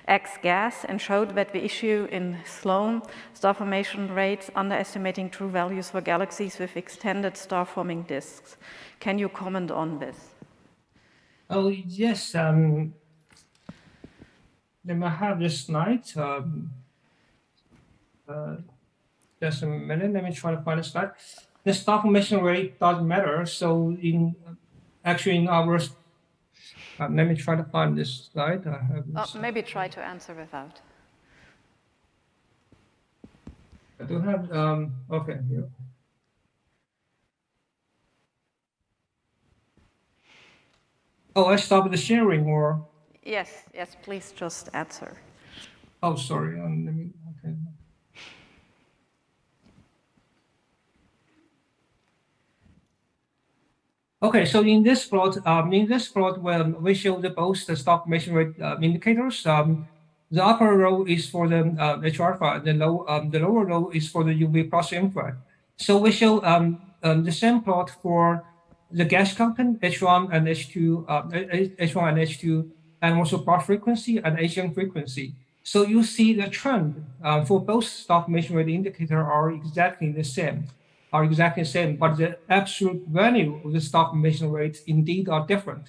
[SPEAKER 1] X gas and showed that the issue in Sloan star formation rates underestimating true values for galaxies with extended star-forming disks. Can you comment on this?
[SPEAKER 7] Oh, yes. Um, let me have this slide. Um, uh, just a minute, let me try to find a slide. The star formation rate doesn't matter. So in actually in our, uh, let me try to find this slide.
[SPEAKER 1] i Oh, maybe try to answer without.
[SPEAKER 7] I don't have, um, okay. Yeah. Oh, I stopped the sharing or?
[SPEAKER 1] Yes, yes, please just answer.
[SPEAKER 7] Oh, sorry. Um, let me, okay. Okay, so in this plot, um, in this plot, well, we show the both the stock rate uh, indicators. Um, the upper row is for the uh, H alpha, the low, um, the lower row is for the UV plus infrared. So we show um, um, the same plot for the gas content H1 and H2, uh, H1 and H2, and also bar frequency and AGN frequency. So you see the trend uh, for both star formation rate indicator are exactly the same. are exactly the same, but the absolute value of the star formation rates indeed are different.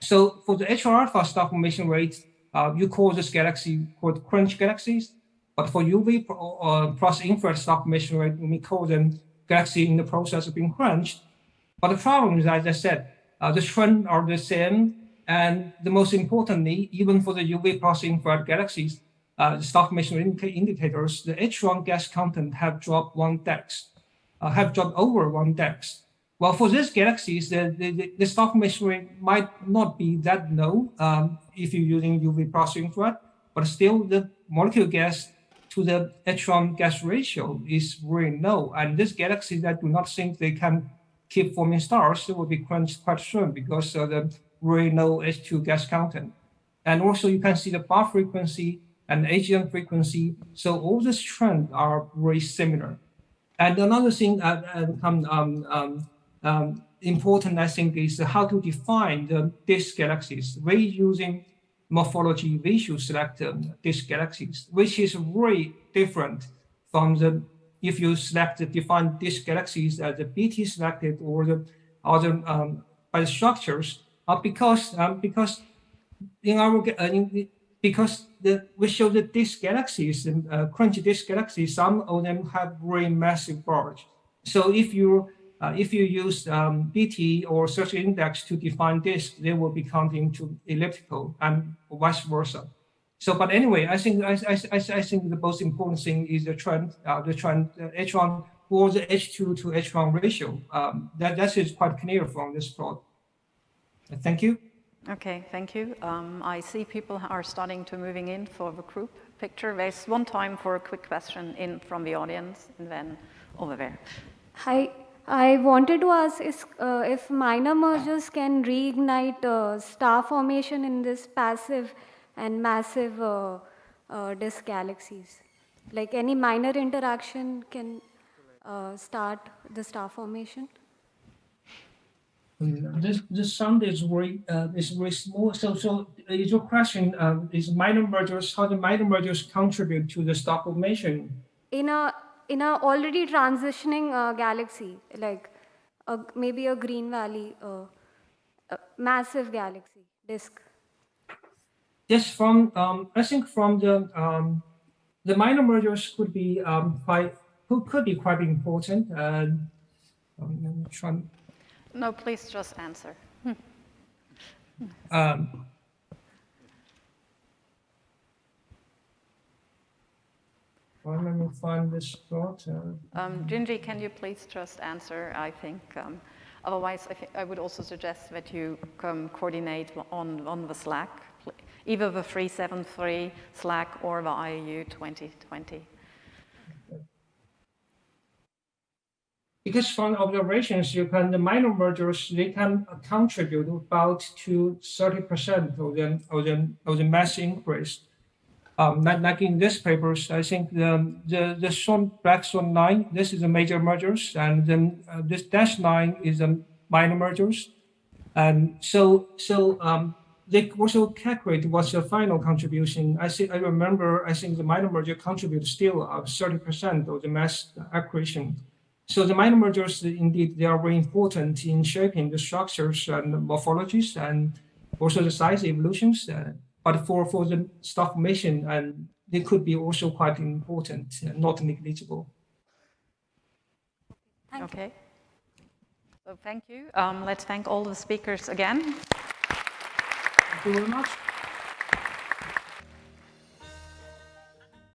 [SPEAKER 7] So for the HR alpha star formation rate, uh, you call this galaxy called crunch galaxies, but for UV uh, plus infrared star formation rate, we call them galaxy in the process of being crunched. But the problem is, as I said, uh, the trend are the same, and the most importantly, even for the UV plus infrared galaxies, uh, the star formation indicators, the H1 gas content have dropped one dex, uh, have dropped over one dex. Well, for these galaxies, the, the, the star formation rate might not be that low um, if you're using UV plus infrared, but still the molecular gas to the H1 gas ratio is very low. And these galaxies that do not think they can keep forming stars, they will be quenched quite soon because of the very low H2 gas content. And also you can see the bar frequency and AGN frequency. So all these trends are very similar. And another thing uh, um, um, important, I think, is how to define the disk galaxies. We're using morphology visual select um, disk galaxies, which is very different from the if you select the defined disk galaxies as the BT selected or the other um, by the structures, uh, because um, because in our uh, in, because the, we show the disk galaxies and uh, crunchy disk galaxies, some of them have very massive bulge. So if you uh, if you use um, BT or Sérsic index to define disk, they will be counting to elliptical and vice versa. So, but anyway, I think I, I, I think the most important thing is the trend, uh, the trend uh, H1 or the H2 to H1 ratio. Um, that that is quite clear from this plot. Thank you.
[SPEAKER 1] Okay, thank you. Um, I see people are starting to moving in for the group picture. There's one time for a quick question in from the audience, and then over there.
[SPEAKER 8] Hi, I wanted to ask is, uh, if minor mergers can reignite uh, star formation in this passive and massive uh, uh disk galaxies. Like any minor interaction can uh, start the star formation?
[SPEAKER 7] This this sound is very uh, is very small. So so is your question uh, is minor mergers how the minor mergers contribute to the star formation?
[SPEAKER 8] In a in a already transitioning uh, galaxy, like a, maybe a green valley, uh, a massive galaxy disk.
[SPEAKER 7] Yes, from um, I think from the um, the minor mergers could be um, quite could, could be quite important. And um, let me try.
[SPEAKER 1] No, please just answer.
[SPEAKER 7] Um, Well, let me find this thought.
[SPEAKER 1] Um, Yingjie, can you please just answer? I think um, otherwise, I, th I, would also suggest that you um, coordinate on, on the Slack, either the 373 Slack or the IAU 2020.
[SPEAKER 7] Because from observations, you can the minor mergers they can contribute about to 30% of the of the of the mass increase um, like, like in this papers, I think the the the shown black shown line, this is the major mergers, and then uh, this dash line is the minor mergers, and so so um, they also calculate what's the final contribution. I see. I remember. I think the minor merger contributes still of thirty percent of the mass accretion. So the minor mergers, indeed, they are very important in shaping the structures and morphologies and also the size evolutions. Uh, but for, for the star formation, and they could be also quite important, not negligible.
[SPEAKER 1] Thank okay. So thank you. Um, let's thank all the speakers again.
[SPEAKER 7] Thank you very much.